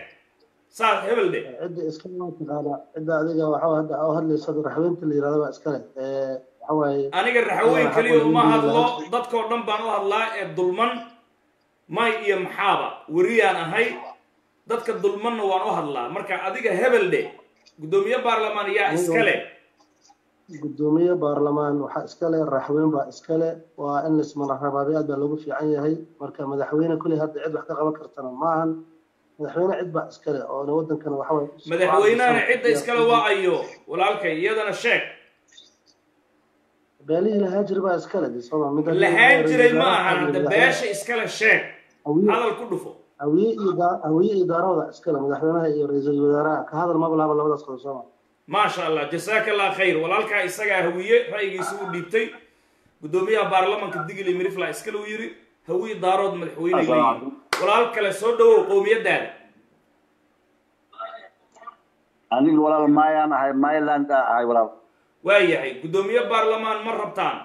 Speaker 2: saas hebel dhe
Speaker 17: cidda iska taqaana. Cidda adiga waxa hadda oo hadlaysa raxweynta la yiraahdo baa iskale Eh, waxa waaye
Speaker 2: aniga raxweyn keliya uma hadlo dadkoo dhan baan u hadlaa ee dulman may iyo maxaaba. Weriyaan ahay dadka dulmanna waan u hadlaa. Marka adiga hebel dhe guddoomiye baarlamaan yaa iskale
Speaker 17: gudoomiye baarlamaan waxaa iskale raxweyn baa iskale waa in rabaabay aad baa loogu fiican yahay. Marka madaxweyne kuley hadda cid wax ka qaban kartana maahan madaxweyne cid baa iskale oona wadankana waxa waye
Speaker 2: madaxweynahana cidda iskale waa ayo walaalkay iyadana sheeg.
Speaker 17: Beelihii lahaan jira baa iskale de sooma mid
Speaker 2: lahaan jiray ma ahan hadda beesha iskale sheeg.
Speaker 17: Hawiye-
Speaker 2: hadal ku dhufo.
Speaker 17: hawiye daarooda iskale madaxweynaha iyo ra'iisul wasaaraha. Ka hadal maba lahaba labadaas qodob sooma.
Speaker 2: Maasha allah jasaaka allah khayr. Walaalkaa isagaa hawiye ra'yigiisa u dhiibtay. Guddoomiyaha baarlamanka digli mirifla iskale uu yidhi hawiye daarood madaxweyne leeyihiin walaal kale soo dhawow qowmiyadaada
Speaker 13: aniga walaal maayaan ahay myland aa ahay walaal.
Speaker 2: Waa yahay guddoomiye baarlamaan ma rabtaan?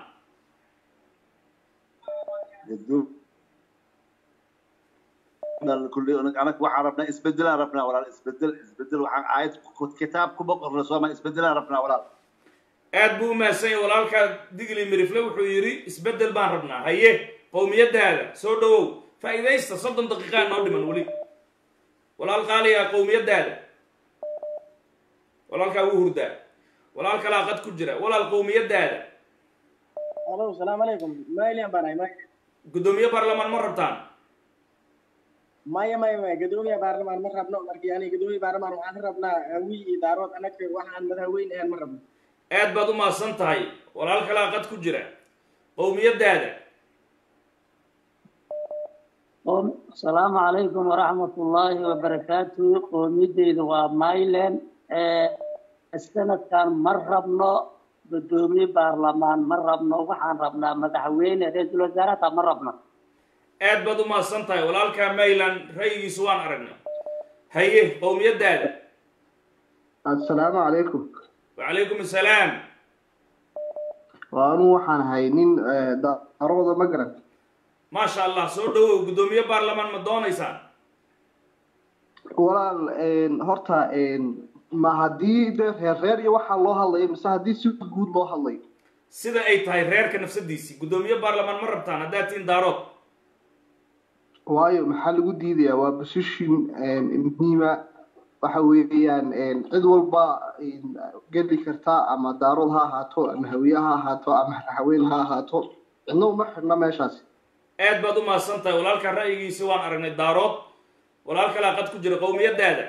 Speaker 3: Anaga waxaan rabnaa isbedelaan rabnaa walaal isbeddel isbeddel waxaan aayad kitaab kuma qorna sooma isbedelaan rabnaa walaal.
Speaker 2: Aad buu u mahadsan yahay walaalkaa digli mirifle wuxuu yidhi isbeddel baan rabnaa haye qowmiyadaada soo dhawow faa'iidaysta soddon daqiiqaa noo dhiman weli. Walaal qaaliyaa qowmiyadaada walaalkaa wuu hurdaa walaal kalaa qad ku jira. Walaal qowmiyadaada
Speaker 18: alo salaamu calaykum mailian baan ahay
Speaker 2: guddoomiye baarlamaan ma rabtaan?
Speaker 18: Maya maya maya gadoomiya baarlamaan ma rabno markii ani gadoomiya baarlamaan waxaan rabnaa hawiy iyo daarood anaga waxaan madaxweyne ahaan ma rabno.
Speaker 2: Aad baad u mahadsan tahay. Walaal kalaa qad ku jira. Qowmiyadaada
Speaker 19: asalaamu calaykum waraxmatullaahi wabarakaatu qoomiyadeyda waa myland sanadkan ma rabno guddoomiye baarlamaan ma rabno waxaan rabnaa madaxweyne ra'iisul wasaarata ma rabno.
Speaker 2: Aad baad u mahadsan tahay walaalkaa mayland ra'yigiisu waan aragnay haye qowmiyadaada
Speaker 20: assalaamu calaykum
Speaker 2: wacalaykum assalaam
Speaker 20: waa anuu waxaan ahay nin daarooda ma garan
Speaker 2: maasha allah soo dhawow guddoomiye baarlamaan ma doonaysaan?
Speaker 20: Walaal horta ma haddii de reer reer iyo waxaa loo hadlayo mise haddii si guud loo hadlayo
Speaker 2: sida ay tahay reerka nafsadiisii guddoomiye baarlamaan ma rabtaan haddaad tihiin daarood?
Speaker 20: Waayo maxaa lagu diidayaa? Waa position muhiima waxa weeyaan cid walba geli karta ama daarood ha ahaato ama hawiye ha ahaato ama raxweyn ha ahaato. Cidna uma xidhna meeshaasi
Speaker 2: aad baad u mahadsan tahay walaalkaa ra'yigiisi waan aragnay daarood. Walaal kalaa qad ku jira qowmiyadaada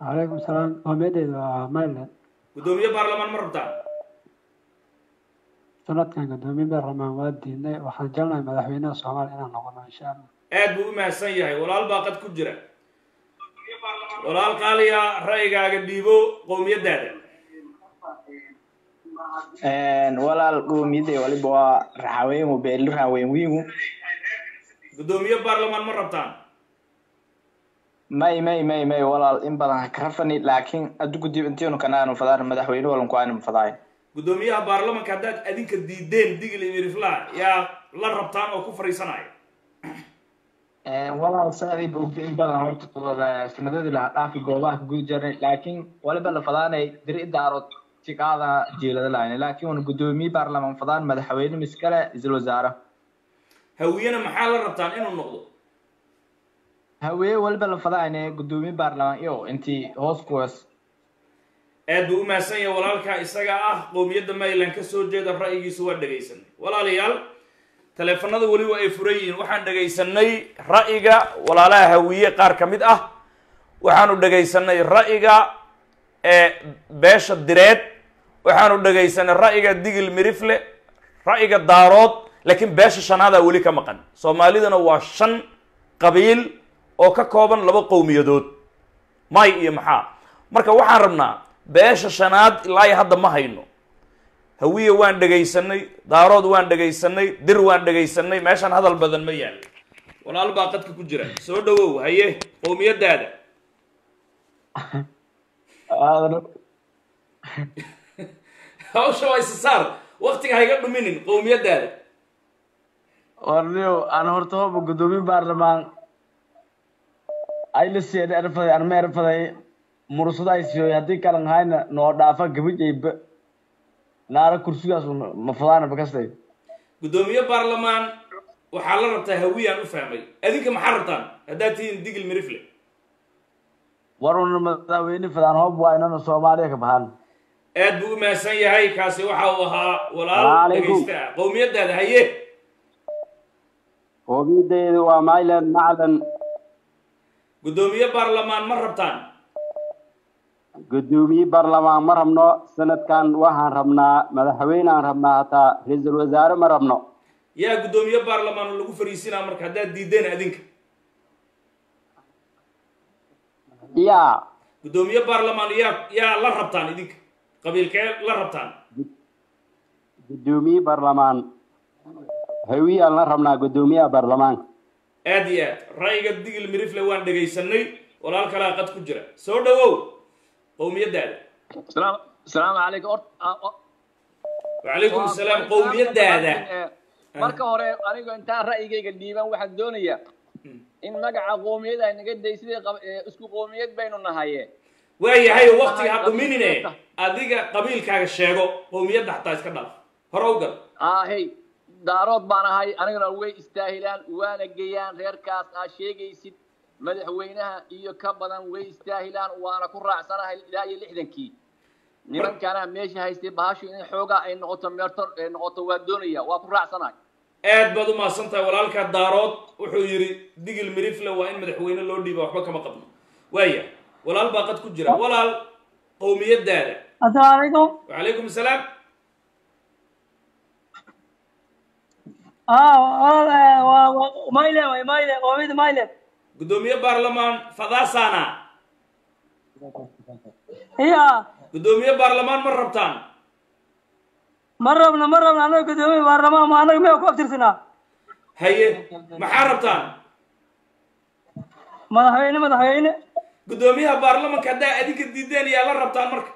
Speaker 21: calaykum salaam. Qowmiyadeyda waa myland
Speaker 2: guddoomiye baarlamaan ma rabtaan?
Speaker 21: Sanadkan guddoomiye baarlamaan waa diidnay. Waxaan jelnahay madaxweynaha soomaaliya inaan noqono insha allah
Speaker 2: aad buu u mahadsan yahay. Walaal baa qad ku jira. Walaal qaaliya ra'yigaaga dhiibo qowmiyadaada
Speaker 22: walaal qowmiyadey waliba waa raxaweyn beeli raxaweyn wiigu.
Speaker 2: Guddoomiye baarlamaan ma rabtaan?
Speaker 22: May may may may walaal in badan ha karafani laakiin adigu dib intiinu kanaanu fadaan madaxweyne walanku aanu fadaay
Speaker 2: guddoomiyaha baarlamanka haddaad adinka diideen digli mirifla yaa la rabtaan oo ku fariisanaya
Speaker 22: walaal saadii bogda in badan horta sanadadii laha dhaafi goobaha ka gudi jirnay laakiin waliba la fadaanay diri idaarood tiqaada jeelada lahayna laakiin wana guddoomiye baarlamaan fadaan madaxweyne miskale isla wasaare.
Speaker 2: Hawiyena maxaa la rabtaan inuu noqdo?
Speaker 22: Hawee waliba la fadaayne guddoomiye baarlamaan iyo intii hoos kuwas
Speaker 2: aad buu u mahadsan yahay walaalkaa isaga ah qowmiyadda mayland ka soo jeeda ra'yigiisu waa dhegaysanay walaalayaal taleefanada weliba ay furan yihiin. Waxaan dhegaysanay ra'yiga walaalaha hawiye qaar ka mid ah. Waxaanu dhegaysanay ra'yiga ee beesha direed waxaanu dhegaysanay ra'yiga digil mirifle ra'yiga daarood laakiin beesha shanaadaa weli ka maqan. Soomaalidana waa shan qabiil oo ka kooban laba qowmiyadood. May iyo maxaa. Marka waxaan rabnaa beesha shanaad ilaa iyo hadda ma hayno. Hawiye waan dhegaysanay daarood waan dhegaysanay dir waan dhegaysanay meeshaan hadal badan ma yaal. Walaal baa qadka ku jira. Soo dhawow haye qowmiyadaada hawsha waa isa saar. Waktiga hayga dhuminin qowmiyadaada
Speaker 23: warniyo aan horta hoba gudoomiye baarlamaan. Ay la siiyeen erfaday aan ma erfaday. Mursado ay siiyo haddii kalan hayna noo dhaafa gabajayba naara kursigaas ma fadaana bakastay
Speaker 2: guddoomiye baarlamaan waxaa la rabtaa hawiyaan u fahmay. Adinka maxaa rabtaan? Haddaad tihiin digil mirifle
Speaker 23: waruna madaxweyne fadaan hoob waa inana soomaaliya ka baxaan
Speaker 2: aad buu u mahadsan yahay kaasi waxa uu ahaa walaal dhegaysta. Qowmiyadaada haye.
Speaker 24: Qowmiyadeyda waa myland macdan
Speaker 2: guddoomiye baarlamaan ma rabtaan?
Speaker 24: Gudoomiye baarlamaan ma rabno. Sanadkan waxaan rabnaa madaxweyne aan rabnaa hataa ra'iisul wasaare ma rabno.
Speaker 2: Yaa guddoomiye baarlamaan lagu fariisinaa marka haddaad diideen adinka?
Speaker 24: Yaa.
Speaker 2: Guddoomiye baarlamaan yaa yaa la rabtaan idinka qabiilkee la rabtaan?
Speaker 24: Gudoomiye baarlamaan hawi aan la rabnaa gudoomiyaha baarlamaanka
Speaker 2: aad iyo aad ra'yiga digil mirifle waan dhegaysanay walaal kalaa qad ku jira. Soo dhawow qowmiyadaada
Speaker 25: asalaamu calaykum. Ah,
Speaker 2: wacalaykum asalaam
Speaker 25: waa-
Speaker 2: qowmiyadaada
Speaker 25: Eh, marka hore anigu intaan ra'yigayga dhiiban waxaan doonayaa in magaca qoomiyada ay naga day sidii qab- eh, isku qoomiyad baynu nahaye
Speaker 2: waayahay waktiga ha dhuminine adiga qabiilkaaga sheego qowmiyadda xataa iska dhaaf hore u gal.
Speaker 25: Ahey daarood baan ahay anigana way istaahilaan waana geeyaan reerkaas aa sheegaysid. Madaxweynaha iyo ka badan way istaahilaan waana ku raacsanahay ilaa iyo lixdankii. Nimankana meesha haystay bahashu in xoogaa ay noqoto meerto ay noqoto waa doonaya waa ku raacsanahay.
Speaker 2: Aad baad u mahadsan tahay walaalkaa daarood wuxuu yidhi digil mirifle waa in madaxweyne loo dhiiba waxba kama qabno. Waaya walaal baa qad ku jira. Walaal qowmiyadaada
Speaker 26: asalaamu calaykum
Speaker 2: wacalaykum asalaam
Speaker 26: ah, eh,
Speaker 2: gudoomiye baarlamaan fadasana
Speaker 26: ya
Speaker 2: gudoomiye baarlamaan ma rabtaan?
Speaker 26: Ma rabna ma rabna anaga gudoomiye baarlamaan ma anaga miyaa ku abtirsanaa
Speaker 2: haye maxaa rabtaan?
Speaker 26: Madaxweyne madaxweyne
Speaker 2: guddoomiyaha baarlamanka haddaa adinka diideen yaa la rabtaan marka?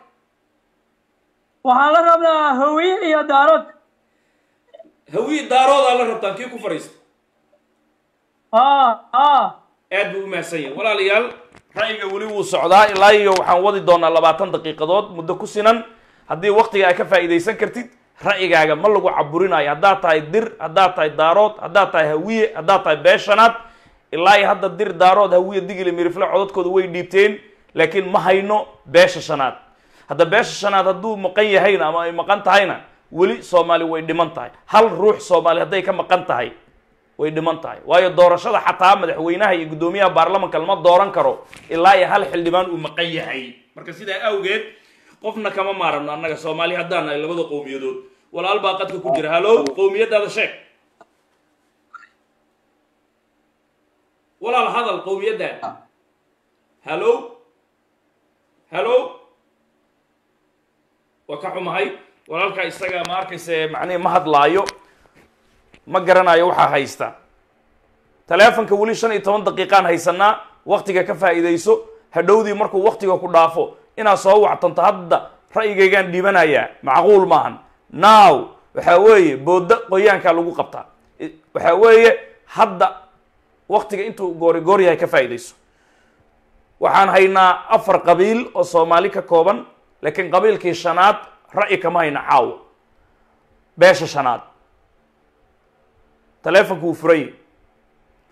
Speaker 26: Waxaan la rabnaa hawiye iyo daarood.
Speaker 2: Hawiye daaroodaa la rabtaan kii ku fadhiista?
Speaker 26: Aa aa
Speaker 2: aad buu u mahadsan yahay. Walaalayaal ra'yiga weli wuu socdaa ilaa iyo waxaan wadi doonaa labaatan daqiiqadood muddo ku sinan. Haddii waktiga ay ka faa'iidaysan kartid ra'yigaaga ma lagu caburinayo. Haddaad tahay dir haddaad tahay daarood haddaad tahay hawiye haddaad tahay beeshanaad ilaa hadda dir daarood hawiye digile mirifle codadkooda way dhiibteen laakiin ma hayno beesha shanaad. Hadda beesha shanaad hadduu maqan yahayna ama ay maqan tahayna weli soomaali way dhiman tahay. Hal ruux soomaali hadday ka maqan tahay way dhiman tahay. Waayo doorashada xataa madaxweynaha iyo guddoomiyaha baarlamanka lama dooran karo ilaa iyo hal xildhibaan uu maqan yahay. Marka sidaa awgeed qofna kama maarano annaga soomaali haddaan nahay labada qowmiyadood. Walaal baa qadka ku jira. Halow qowmiyadaada sheeg walaal hadal qowmiyadaada halow halow waa ka xumahay walaalka isaga ma arkayse macnihi ma hadlaayo ma garanayo waxaa haysta. Taleefonka weli shan iyo toban daqiiqaan haysanaa waktiga ka faa'iidayso hadhowdii markuu waktiga ku dhaafo inaad soo wactanto hadda ra'yigaygaan dhiibanayaa macquul maahan now waxaa weeye boodda qoyaankaa lagu qabtaa waxaa weeye hadda waktiga intuu goori goor yahay ka faa'iidayso. Waxaan haynaa afar qabiil oo soomaali ka kooban laakiin qabiilkii shanaad ra'yi kama hayna caawo. Beesha shanaad. Taleefonku wuu furan yahay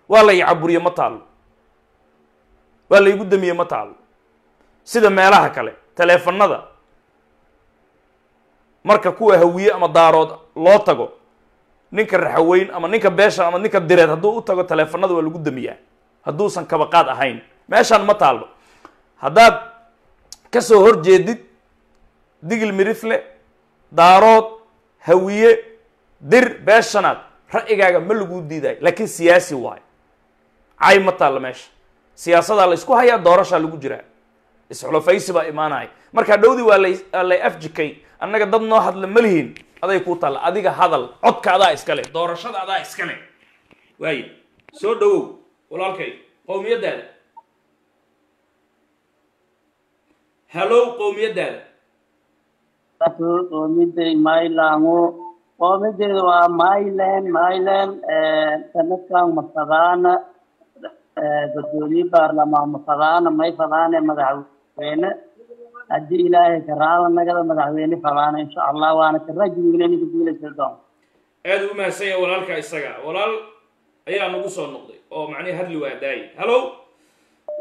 Speaker 2: waa la icaburiye ma taalo waa la igu damiye ma taalo sida meelaha kale taleefanada marka kuwa hawiye ama daarood loo tago ninka raxaweyn ama ninka beesha ama ninka direed hadduu u tago taleefanada waa lagu damiyaa. Hadduusan kabaqaad ahayn. Meeshaan ma taallo. Haddaad ka soo hor jeedid digil mirifle daarood hawiye dir beeshanaad ra'yigaaga ma laguu diidayo laakiin siyaasi waayo. Cay ma taalla meesha. Siyaasadaa la isku hayaa doorashaa lagu jiraa. Isxulafaysi baa imaanaya. Markaa dhowdii waa waa lay afjikay annaga dad noo hadla ma lihin. Aday kuu taalla. Adiga hadal. Codka adaa iskale. Doorashada adaa iskale. Waaye soo dhawow walaalkay qowmiyaddaada. Hallow qowmiyaddaada.
Speaker 19: Qoomiday maylango qoomideeda waa maylen maylen sanadkan mafadaana gudoomiye baarlamaan mafadaana may fadaane madaxweyne haddii ilaahay karaala nagada madaxweyne fadaana insha allah waana karajigina guulaysa doon.
Speaker 2: Aad u mahadsan yahay walaalka isaga. Walaal ayaa nagu soo noqday oo macnihi hadli waa daaye hallow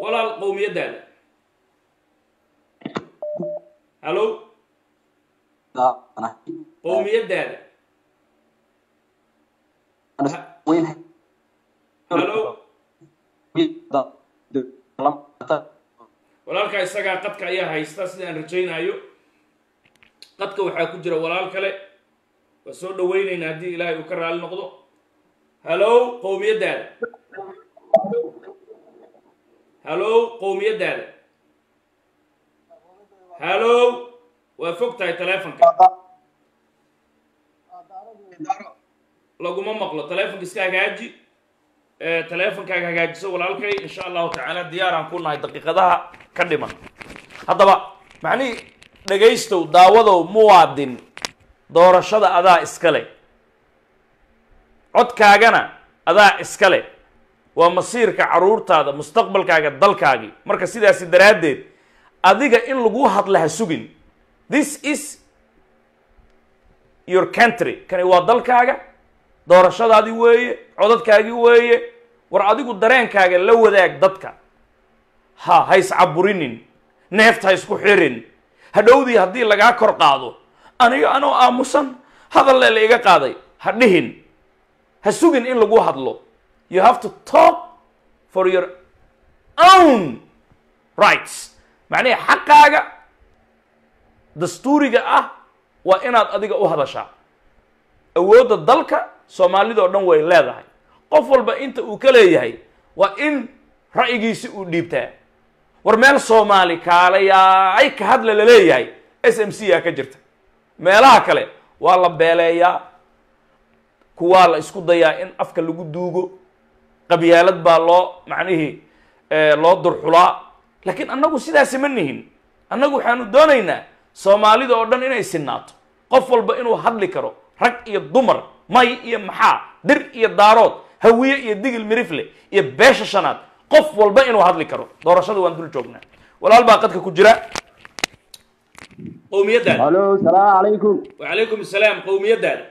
Speaker 2: walaal qowmiyaddaada hallow qowmiyaddaada hallow walaalka isagaa qadka ayaa haysta sida aan rajaynayo. Qadka waxaa ku jira walaal kale. Waa soo dhawaynaynaa haddii ilaahay uu ka raali noqdo. Hallow qowmiyaddaada. Hallow qowmiyaddaada. Hallow waa fog tahay teleefonka laguma maqlo teleefonka iska hagaaji. Teleefonkaaga hagaajiso walaalkay. Insha allahu tacaala diyaaraan ku nahay daqiiqadaha ka dhiman. Haddaba macnihii dhegaystow daawadow muwaadin doorashada adaa iskale codkaagana adaa iskale waa masiirka caruurtaada mustaqbalkaaga dalkaagii marka sidaasi daraaddeed adiga in lagu hadla ha sugin. This is your country. Kani waa dalkaaga? Doorashadaadii weeye codadkaagii weeye. War adigu dareenkaaga la wadaag dadka ha ha iscaburinin. Neefta ha isku xirin. Hadhowdii haddii lagaa kor qaado aniga anoo aamusan hadalle la iga qaaday. Ha dhihin. Ha sugin in lagu hadlo. You have to talk for your own rights. Macnihi xaqaaga dastuuriga ah waa inaad adiga u hadashaa. Awoodda dalka soomaalidoo dhan way leedahay. Qof walba inta uu ka leeyahay waa in ra'yigiisi uu dhiibtaa war meel soomaali kaalayaay ka hadla la leeyahay. S m c aa ka jirta. Meelaha kale waa la beeleeyaa. Kuwaa la isku dayaa in afka lagu duugo. Qabyaalad baa loo macnihii loo durxulaa. Laakiin annagu sidaasi ma nihin. Annagu waxaanu doonaynaa soomaalida oo dhan inay sinaato. Qof walba inuu hadli karo rag iyo dumar may iyo maxaa dir iyo daarood hawiye iyo digil mirifle iyo beesha shanaad qof walba inuu hadli karo. Doorashada waan dul joognaa. Walaal baa qadka ku jira. Qowmiyaddaada.
Speaker 24: Halo salaamu calaykum
Speaker 2: wacalaykum asalaam qowmiyaddaada.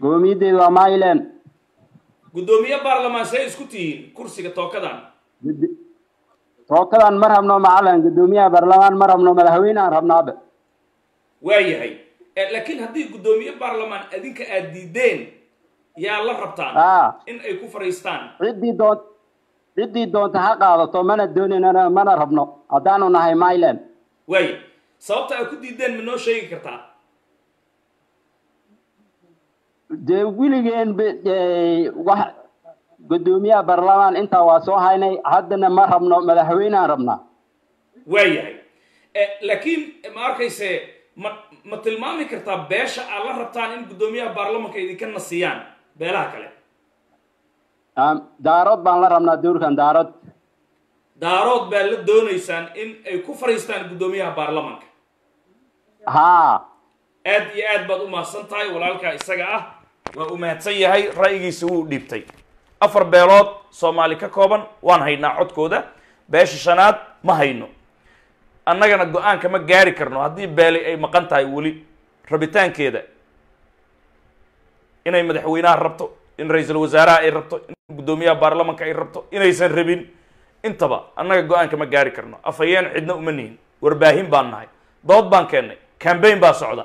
Speaker 24: Qowmiyaddeedu waa myland
Speaker 2: guddoomiye baarlamaan see isku tihiin kursiga tookadan
Speaker 24: tookadan ma rabno macalin guddoomiyaha baarlamaan ma rabno madaxweyne aan rabnaaba
Speaker 2: waa yahay. Laakiin haddii guddoomiye baarlamaan adinka aad diideen yaa la rabtaan in ay ku fadhiistaan?
Speaker 24: Ciddii doon ciddii doonta ha qaadato mana doonayna mana rabno. Haddaanu nahay myland
Speaker 2: waaya sababta aad ku diideen ma noo sheegi kartaa?
Speaker 24: Dee weligeen wax guddoomiyaha baarlamaan intaa waa soo haynay haddana ma rabno madaxweyne aan rabnaa
Speaker 2: waa yahay laakiin ma arkayse ma ma tilmaami kartaa beesha aad la rabtaan in guddoomiyaha baarlamanka idinka nasiyaan beelaha kale
Speaker 24: daarood baan la rabnaa dowrkan daarood
Speaker 2: daarood baad la doonaysaan in ay ku fadhiistaan guddoomiyaha baarlamanka.
Speaker 24: Haa
Speaker 2: aad iyo aad baad u mahadsan tahay walaalkaa isaga ah waa u mahadsan yahay ra'yigiisa wuu dhiibtay. Afar beelood soomaali ka kooban waan haynaa codkooda. Beesha shanaad ma hayno. Annagana go'aanka ma gaari karno. Haddii beeli ay maqan tahay weli rabitaankeeda inay madaxweynaha rabto in ra'iisul wasaaraha ay rabto in guddoomiyaha baarlamanka ay rabto inaysan rabin. Intaba annaga go'aanka ma gaari karno. Afhayeen cidna uma nihin. Warbaahin baan nahay. Dood baan keennay cambaign baa socda.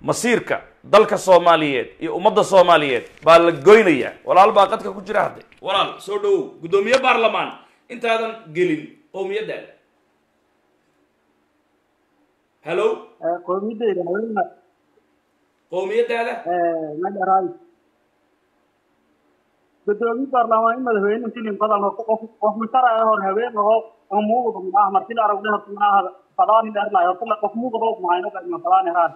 Speaker 2: Masiirka dalka soomaaliyeed iyo ummadda soomaaliyeed baa la goynayaa walaal baa qadka ku jira hadde. Walaal soo dhawow guddoomiye baarlamaan intaadan gelin. Qowmiyaddaada hallo
Speaker 19: qowmiyaddeeda haweenka
Speaker 2: qowmiyaddaada
Speaker 19: madharay
Speaker 27: gudoomiye baarlamaan madaxweyne filin badan oo qof qof mutara ah hor habeen oo oo muuqdo maaha markii la aragna horta maaha fadaan dheer la horta qof muuqdo ma hayno ka fadaan heeraan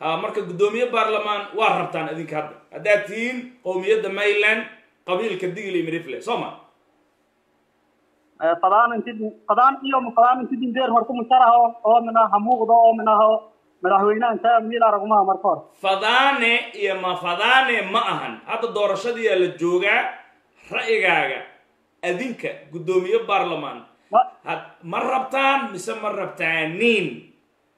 Speaker 2: ha marka guddoomiye baarlamaan waa rabtaan idinka hadda haddaad tihiin qowmiyadda mayland qabiilka digil iyo mirifle soo ma
Speaker 27: fadaan inti fadaan iyo fadaan inti dindeer horta mutara oo oo mina ha muuqdo oo mina ha madaxweynaha inta meel aragma marka hore?
Speaker 2: Fadaane iyo ma fadaane ma ahan. Hadda doorashadiyaa la joogaa ra'yigaaga adinka guddoomiye baarlamaan. Ma rabtaan mise ma rabtaaniin?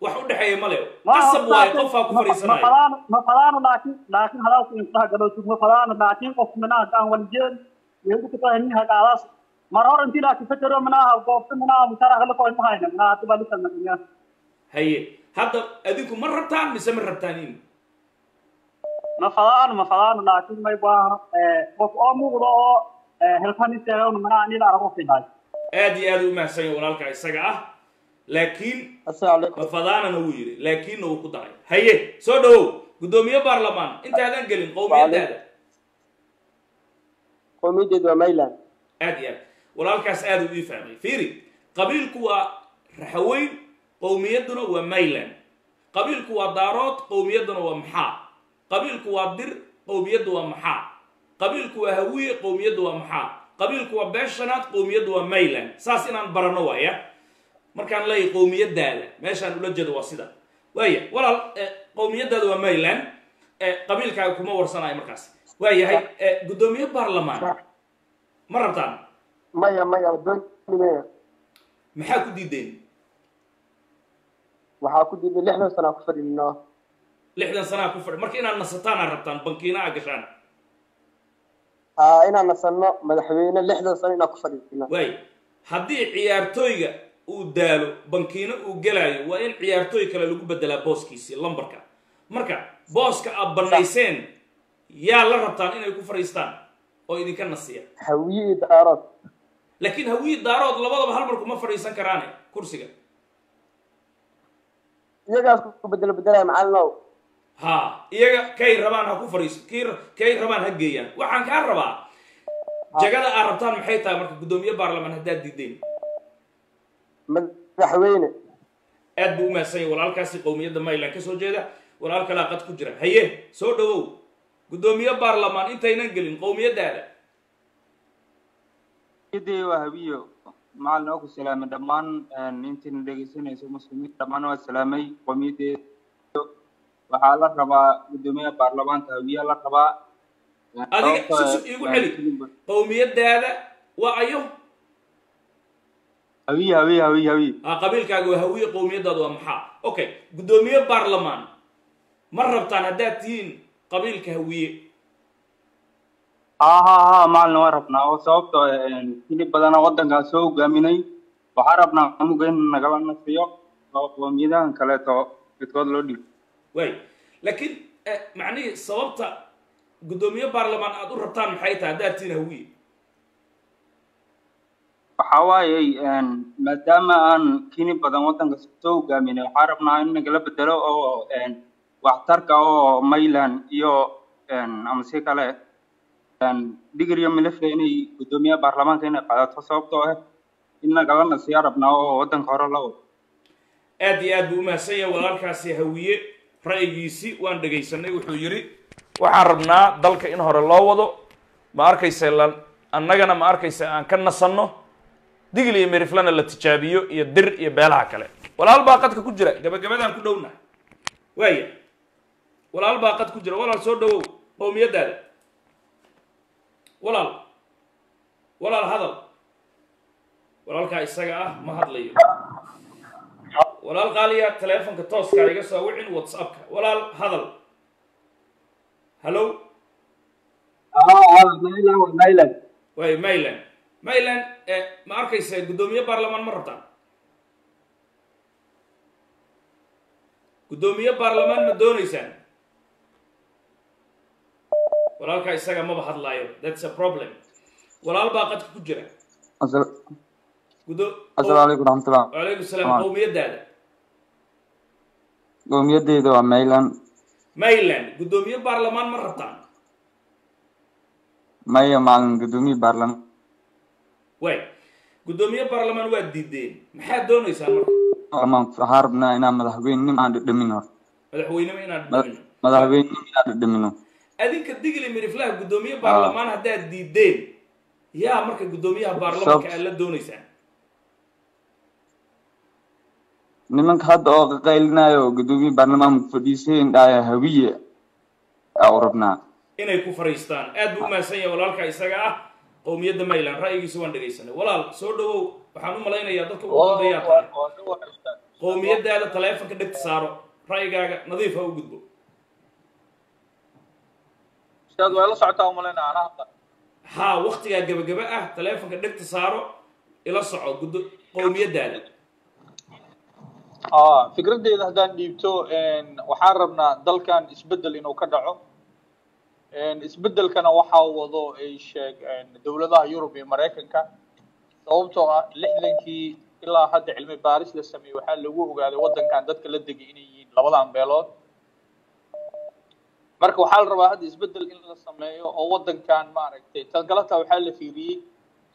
Speaker 2: Wax u dhexeeya male qasab waayo qofaa ku fadhiisanayo
Speaker 27: mafadaan mafadaan laakiin laakiin hadalku intaha galo mafadaan laakiin qof minaha gaan waljeen yeedu ka mar hore intii laakiin fakero minaha goobta minaha mutara kala koy ma hayna minaha lisalna
Speaker 2: haye hadda adinku ma rabtaan mise ma rabtaaniin?
Speaker 27: Mafadaan mafadaan laakiin may baa qof oo muuqdo oo helfaniteeyo minaha nila arago fiihay
Speaker 2: aad iyo aad u mahadsan yahay walaalka isaga ah. Laakiin mafadaanana wuu yidhi laakiinna wuu ku daray. Haye soo dhawow guddoomiye baarlamaan intaadan gelin qowmiyadaada
Speaker 28: qowmiyadeedu waa mayland
Speaker 2: aad iyo aad. Walaalkaas aad u ii fahmay. Fiiri qabiilku waa raxaweyn qowmiyadduna waa mayland qabiilku waa daarood qowmiyadduna waa maxaa? Qabiilku waa dir qowmiyaddu waa maxaa? Qabiilku waa hawiye qowmiyaddu waa maxaa? Qabiilku waa beeshanaad qowmiyaddu waa mayland saas inaan barano waaya. Markaan leeyahay qowmiyadaada meeshaan ula jeedo waa sida. Waaya walaal qowmiyadaada waa mayland qabiilkaaga kuma warsanayo markaas. Waayahay guddoomiye baarlamaan ma rabtaan?
Speaker 28: Maya maya
Speaker 2: maxaa ku diideen
Speaker 28: waxaa ku diiday lixdan sanaa ku fadhino.
Speaker 2: Lixdan sanaa ku fadhi. Marka inaad nasataana rabtaan bankiina a gashaan
Speaker 28: aa inaan nasanno madaxweyne lixdan sano inaan ku fadhino
Speaker 2: waay haddii ciyaartooyga uu daalo bankiino uu gelaayo waa in ciyaartooy kale lagu bedelaa booskiisii lambarka. Marka booska aad bannayseen yaa la rabtaan inay ku fadhiistaan oo idinka nasiya
Speaker 28: hawiye iyo daarood.
Speaker 2: Laakiin hawiye daarood labadaba hal mar kuma fadhiisan karaane kursiga
Speaker 28: iyagaas ku bedelo bedelaya macalinow
Speaker 2: ha iyaga kay rabaan ha ku fadhiiso kay rabaan ha geeyaan. Waxaan kaa rabaa. Jagada aad rabtaan maxay tahay? Marka guddoomiye baarlamaan haddaad diideen.
Speaker 28: Madaxweyne.
Speaker 2: Aad buu u mahadsan yahay walaalkaasi qowmiyadda mayland ka soo jeeda. Walaal kalaa qad ku jira. Haye soo dhawow guddoomiye baarlamaan intaynan gelin
Speaker 29: waa habiyo macalin oo ku salaamay? Dhammaan intiina dhegeysanayso muslimiin dhammaan waa salaamay. Qowmiyadeeda waxaa la rabaa guddoomiyaha baarlamaanka habiyaa la rabaa.
Speaker 2: Adiga iigu celi qowmiyadaada waa ayo.
Speaker 29: Hawiye hawiye hawiye hawiye.
Speaker 2: Ah qabiilkaaga waa hawiye qowmiyadaada waa maxaa? Okay guddoomiye baarlamaan. Ma rabtaan haddaad tihiin qabiilka hawiye
Speaker 29: ha ha ha maalin waa rabnaa oo sababto hilib badana waddankaa soo hogaaminay waxaa rabnaa amuga in nagala nasiyo oo qowmiyadahan kaleeto midkood loo dhiibo
Speaker 2: way laakiin macnihii sababta guddoomiye baarlamaan aad u rabtaan maxay tahay haddaad tihiin hawiye
Speaker 29: waxaa waaye maadaama aan kini badan waddanka soo hogaaminay waxaa rabnaa in nagala bedelo oo waxtarka oo mayland iyo ama si kale digir iyo milifle inay guddoomiyaha baarlamaanka inay qaadato sababtoo ah in nagala nasiyaa rabnaa oo waddanka hore la wado
Speaker 2: aad iyo aad buu u mahadsan yahay walaalkaasi hawiye ra'yigiisii waan dhegaysanay wuxuu yidhi waxaan rabnaa dalka in hore loo wado ma arkaysa la annagana ma arkaysa aan ka nasanno digil iyo miriflana la tijaabiyo iyo dir iyo beelaha kale walaal baa qadka ku jira gabagabadaan ku dhowna waaya walaal baa qad ku jira walaal soo dhawow qowmiyadaada walaal walaal hadal. Walaalkaa isaga ah ma hadlayo. Walaal qaaliya teleefonka tooska iga soo wicin whatsappka. Walaal hadal. Hallo way mayland mayland ma arkaysa guddoomiye baarlamaan ma rabtaan? Guddoomiye baarlamaan ma doonaysaan walaalkaa isaga maba hadlaayo. That's a problem. Walaal baa qadka ku jira. Wacalaykum salaam. Qowmiyadaada
Speaker 29: qowmiyadeyda waa mayland
Speaker 2: mayland guddoomiye baarlamaan ma rabtaan?
Speaker 29: Maya maalin guddoomiye baarlamaan.
Speaker 2: Waay guddoomiye baarlamaan waa diideen maxaad doonaysaan marka?
Speaker 29: Waxaa rabnaa inaan madaxweynenimo aan dhadhamin hor.
Speaker 2: Madaxweynimo inaan
Speaker 29: Mada-
Speaker 2: dhimino
Speaker 29: madaxweynenimo inaan dhadhamino
Speaker 2: adinka digli miriflaha guddoomiye baarlamaan haddaad diideen. Yaa marka guddoomiyaha baarlamaanka aad la doonaysaan.
Speaker 29: Nimanka hadda oo qaqaylinayo guddoomiye baarlamaanka fadhiiseen dhaya hawiye u rabnaa.
Speaker 2: Inay ku fariistaan. Aad buu umahadsan yahay walaalka isaga ah qowmiyadda mayland ra'yigiisa waan dhegaysanay. Walaal soo dhawow waxaan u malaynayaa dadka ugu dambeeyaa tahay qowmiyadaada taleefonka dhegta saaro ra'yigaaga nadiif ha u gudbo
Speaker 30: ustaad waa la socotaa umalayna anaa hadda.
Speaker 2: Haa waktigaa gebagaba ah taleefonka dhegta saaro ila soco guddo qowmiyadaada
Speaker 30: aa fikradeyda haddaan dhiibto waxaan rabnaa dalkan isbeddel inuu ka dhaco. Isbedelkana waxaa wado ay sheeg dowladaha yurub iyo maraykanka sababtoo ah lixdankii ilaa hadda cilmi baaris la sameeyey waxaa lagu ogaaday waddankan dadka la degay inay yihiin labadan beelood marka waxaa la rabaa hadda isbeddel in la sameeyo oo waddankan maaragtay tan kaleta waxaa la fiiriyey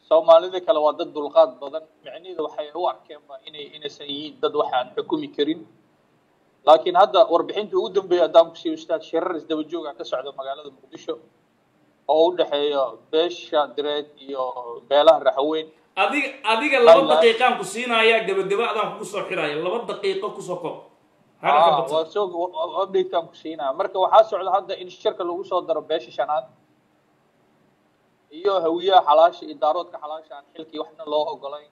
Speaker 30: soomaalida kale waa dad dulqaad badan micnaheeda waxay u arkeenba inay inaysan yihiin dad waxaan xukumi karin. Laakiin hadda warbixinta ugu dambeeya haddaan kusiiyo ustaad shirar isdaba jooga ka socda magaalada muqdisho oo u dhexeeya beesha direed iyo beelaha raxweyn.
Speaker 2: Adiga adiga laba daqiiqaan ku siinayaa gebagaba adaan kugu soo xiraya laba daqiiqo ku
Speaker 30: soo
Speaker 2: kob
Speaker 30: waa soo updatekan ku siinaa marka waxaa socda hadda in shirka lagu soo daro beesha shanaad iyo hawiyaha xalaasha iyo daaroodka xalaasha aan xilkii waxna loo ogolayn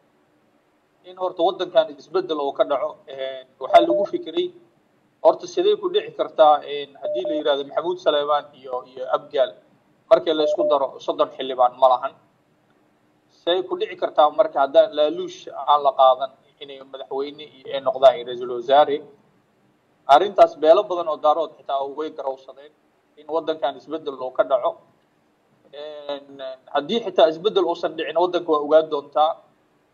Speaker 30: in horta waddankan isbeddel oo ka dhaco waxaa lagu fikiray. Horta sidee ku dhici kartaa haddii la yidhahdo maxamuud saleebaan iyo iyo abgaal? Markii la isku daro soddon xildhibaan ma lahan. Say ku dhici kartaa marka haddaan laaluush aan la qaadan inay madaxweyne ay noqdaan iyo ra'iisul wasaare arrintaas beelo badan oo daarood xitaa way garowsadeen in waddankan isbeddel uu ka dhaco. Haddii xitaa isbeddel uusan dhicin waddanka waa ogaan doontaa.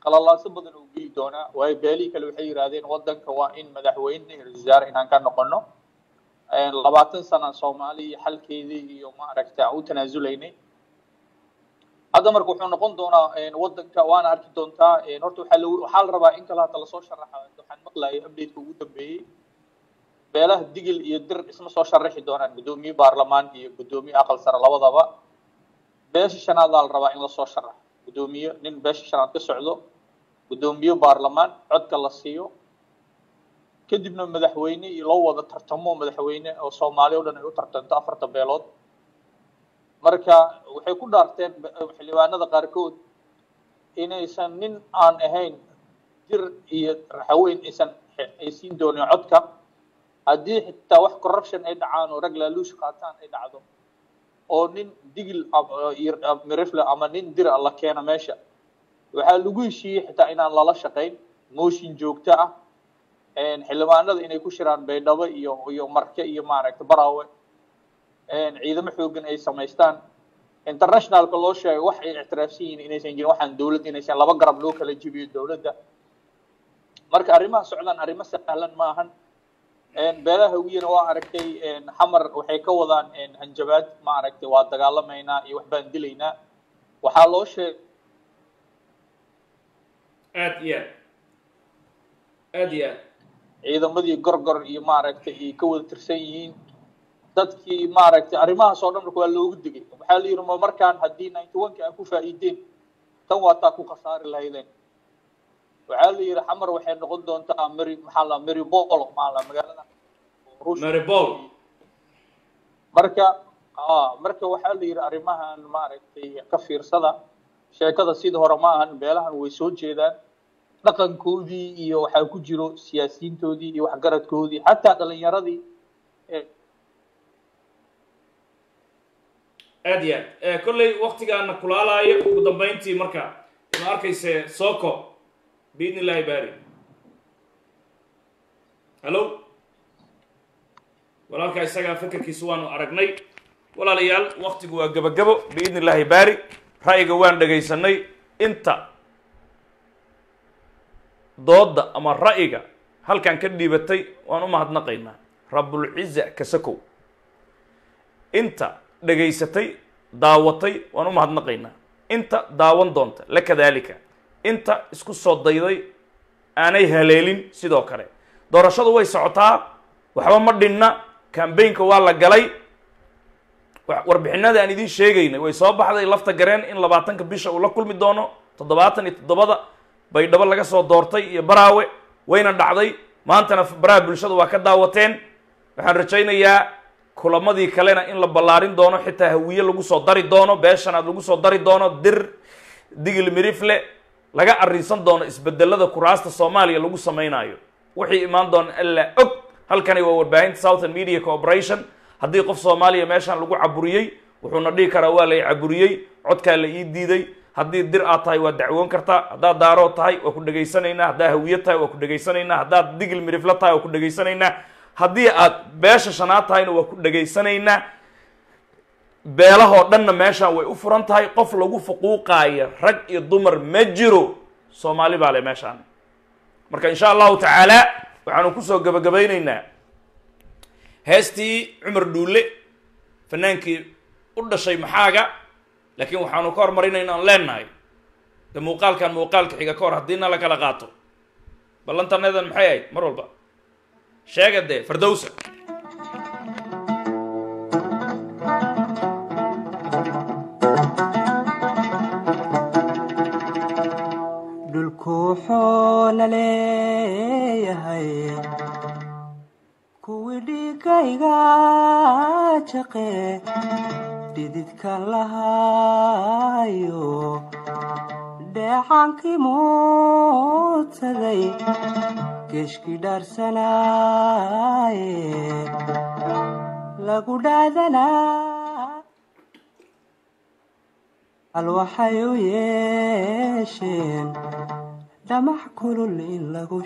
Speaker 30: Qalalaaso badan uu geli doonaa waayo beelihii kale waxay yidhaahdeen waddanka waa in madaxweyne iyo ra'iisul wasaare inaan ka noqono labaatan sana soomaali iyo xalkeedii iyo maaragta aan u tanaasulaynay hadda marka wuxuu noqon doonaa waddanka waana arki doontaa horta waxaa la rabaa in kale hata la soo sharaxa waxaan maqlayay updateka ugu dambeeyey beelaha digil iyo dir isma soo sharaxi doonaan guddoomiye baarlamaan iyo guddoomiye aqal sare labadaba beesha shanaadaa la rabaa in la soo sharaxo. Guddoomiye nin beesha shanaad ka socdo guddoomiye baarlamaan codka la siiyo kadibna madaxweyne iyo loo wada tartamo madaxweyne oo soomaali o dhan ay u tartanto afarta beelood. Marka waxay ku dhaarteen xildhibaanada qaarkood inaysan nin aan ahayn dir iyo raxaweyn aysan ay siin doonin codka haddii xitaa wax corruption ay dhacaan oo rag laaluush qaataan ay dhacdo oo nin digil mirifle ama nin dira la keena meesha waxaa lagu heshiiyey xitaa inaan lala shaqayn motion joogto ah xildhibaanada inay ku shiraan baydhabo iyo iyo marke iyo maaragta baraawe ciidamo xoogan ay samaystaan. Internationalka loo sheegay wax ay ictiraafsan yihiin inaysan jirin waxaan dowladda inaysan laba garab loo kala jibiyo dowladda. Marka arrimaha socdaan arrimo sahlan ma ahan beelaha hawiyana waa aragtay xamar waxay ka wadaan hanjabaad ma aragtay waa dagaalamaynaa iyo wax baan dilaynaa. Waxaa loo sheegay
Speaker 2: aad iyo aad. Aad iyo aad.
Speaker 30: Ciidamadii gorgor iyo maaragtay ay ka wada tirsan yihiin. Dadkii maaragtay arrimahaas oo dhan marka waa loogu digay waxaa la yidhi ma markaan haddii ninety one ka aan ku faa'iideen tan waa taa ku khasaari lahaydeen. Waxaa la yidhi xamar waxay noqon doontaa mary maxaa la mary bolo maa la magaalada
Speaker 2: maribol
Speaker 30: marka a marka waxaa la yidhi arrimahan maaragtay ka fiirsada sheekada sidii hore ma ahan beelahan way soo jeedaan. Dhaqankoodii iyo waxaa ku jiro siyaasiyiintoodii iyo waxgaradkoodii xataa dhalinyaradii
Speaker 2: aad iyo aad. Kolley waktigaana kulaalaayo ugu dambayntii marka ma arkayse soko? Biidn illahi bari hallo walaalkaa isagaa fekerkiisa waanu aragnay. Walaalayaal waktigu waa gebagabo biidn illahi bari ra'yiga waan dhegaysanay inta doodda ama ra'yiga halkan ka dhiibatay waan u mahadnaqaynaa. Rabulciza kasakow. Inta dhegaysatay daawatay waan u mahadnaqaynaa. Inta daawan doonta la kadaalika inta isku soo dayday aanay haleelin sidoo kale. Doorashadu way socotaa waxba ma dhinna cambaynka waa la galay. Wa- warbixinada aan idiin sheegaynay way soo baxday lafta gareen in labaatanka bisha uu la kulmi doono toddobaatan iyo toddobada baydhabo laga soo doortay iyo baraawe wayna dhacday. Maantana baraha bulshada waa ka daawateen. Waxaan rajaynayaa kulamadii kalena in la ballaarin doono xitaa hawiye lagu soo dari doono beeshanaad lagu soo dari doono dir digil mirifle laga arrinsan doono isbedelada kuraasta soomaaliya lagu samaynayo wixii imaan doona alla og halkani waa warbaahinta southern media corporation. Haddii qof soomaaliya meeshaan lagu caburiyey wuxuuna dhihi karaa waa lay caburiyey codkaa la ii diiday. Haddii dir aad tahay waa dacwoon kartaa. Haddaad daaroo tahay waa ku dhegaysanaynaa. Haddaad hawiye tahay waa ku dhegaysanaynaa. Haddaad digil mirifle tahay waa ku dhegaysanaynaa. Haddii aad beesha shanaad tahayna waa ku dhegaysanaynaa. Beelahoo dhanna meeshaan way u furan tahay. Qof lagu fuquuqaayo rag iyo dumar ma jiro. Soomaali baa le meeshaan. Marka insha allahu tacaala waxaanu ku soo gabagabaynaynaa. Heestii cumar dhuulle fanaankii u dhashay maxaaga laakiin waxaanu ka hormarinaynaa aan leenahay de muuqaalkan muuqaalka xiga ka hor haddiina la kala qaato. Ballantaneedan maxay ahayd? Mar walba. Sheega dee fardowsa
Speaker 31: wuxuu la leeyahay kuwii dhiigayga jaqe dhididka lahaayo dheecaankii muudsaday geeshkii dhaarsanaaye. Lagu dhaadanaa hal waxay u yeesheen dhamac kulul in lagu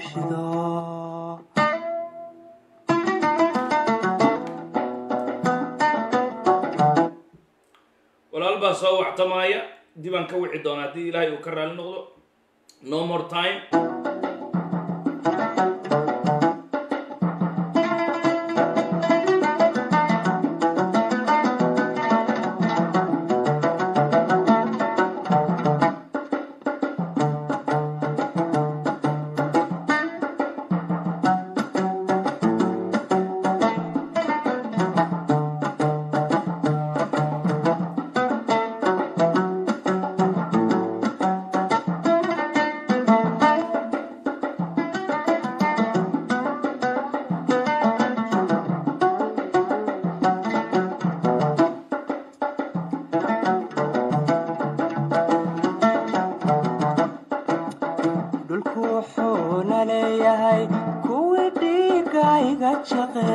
Speaker 2: soo wactamaaya dibaan ka wici doonaa haddii ilaahay uu ka raali noqdo. No more time
Speaker 31: kuwii dhiiga iga jaqe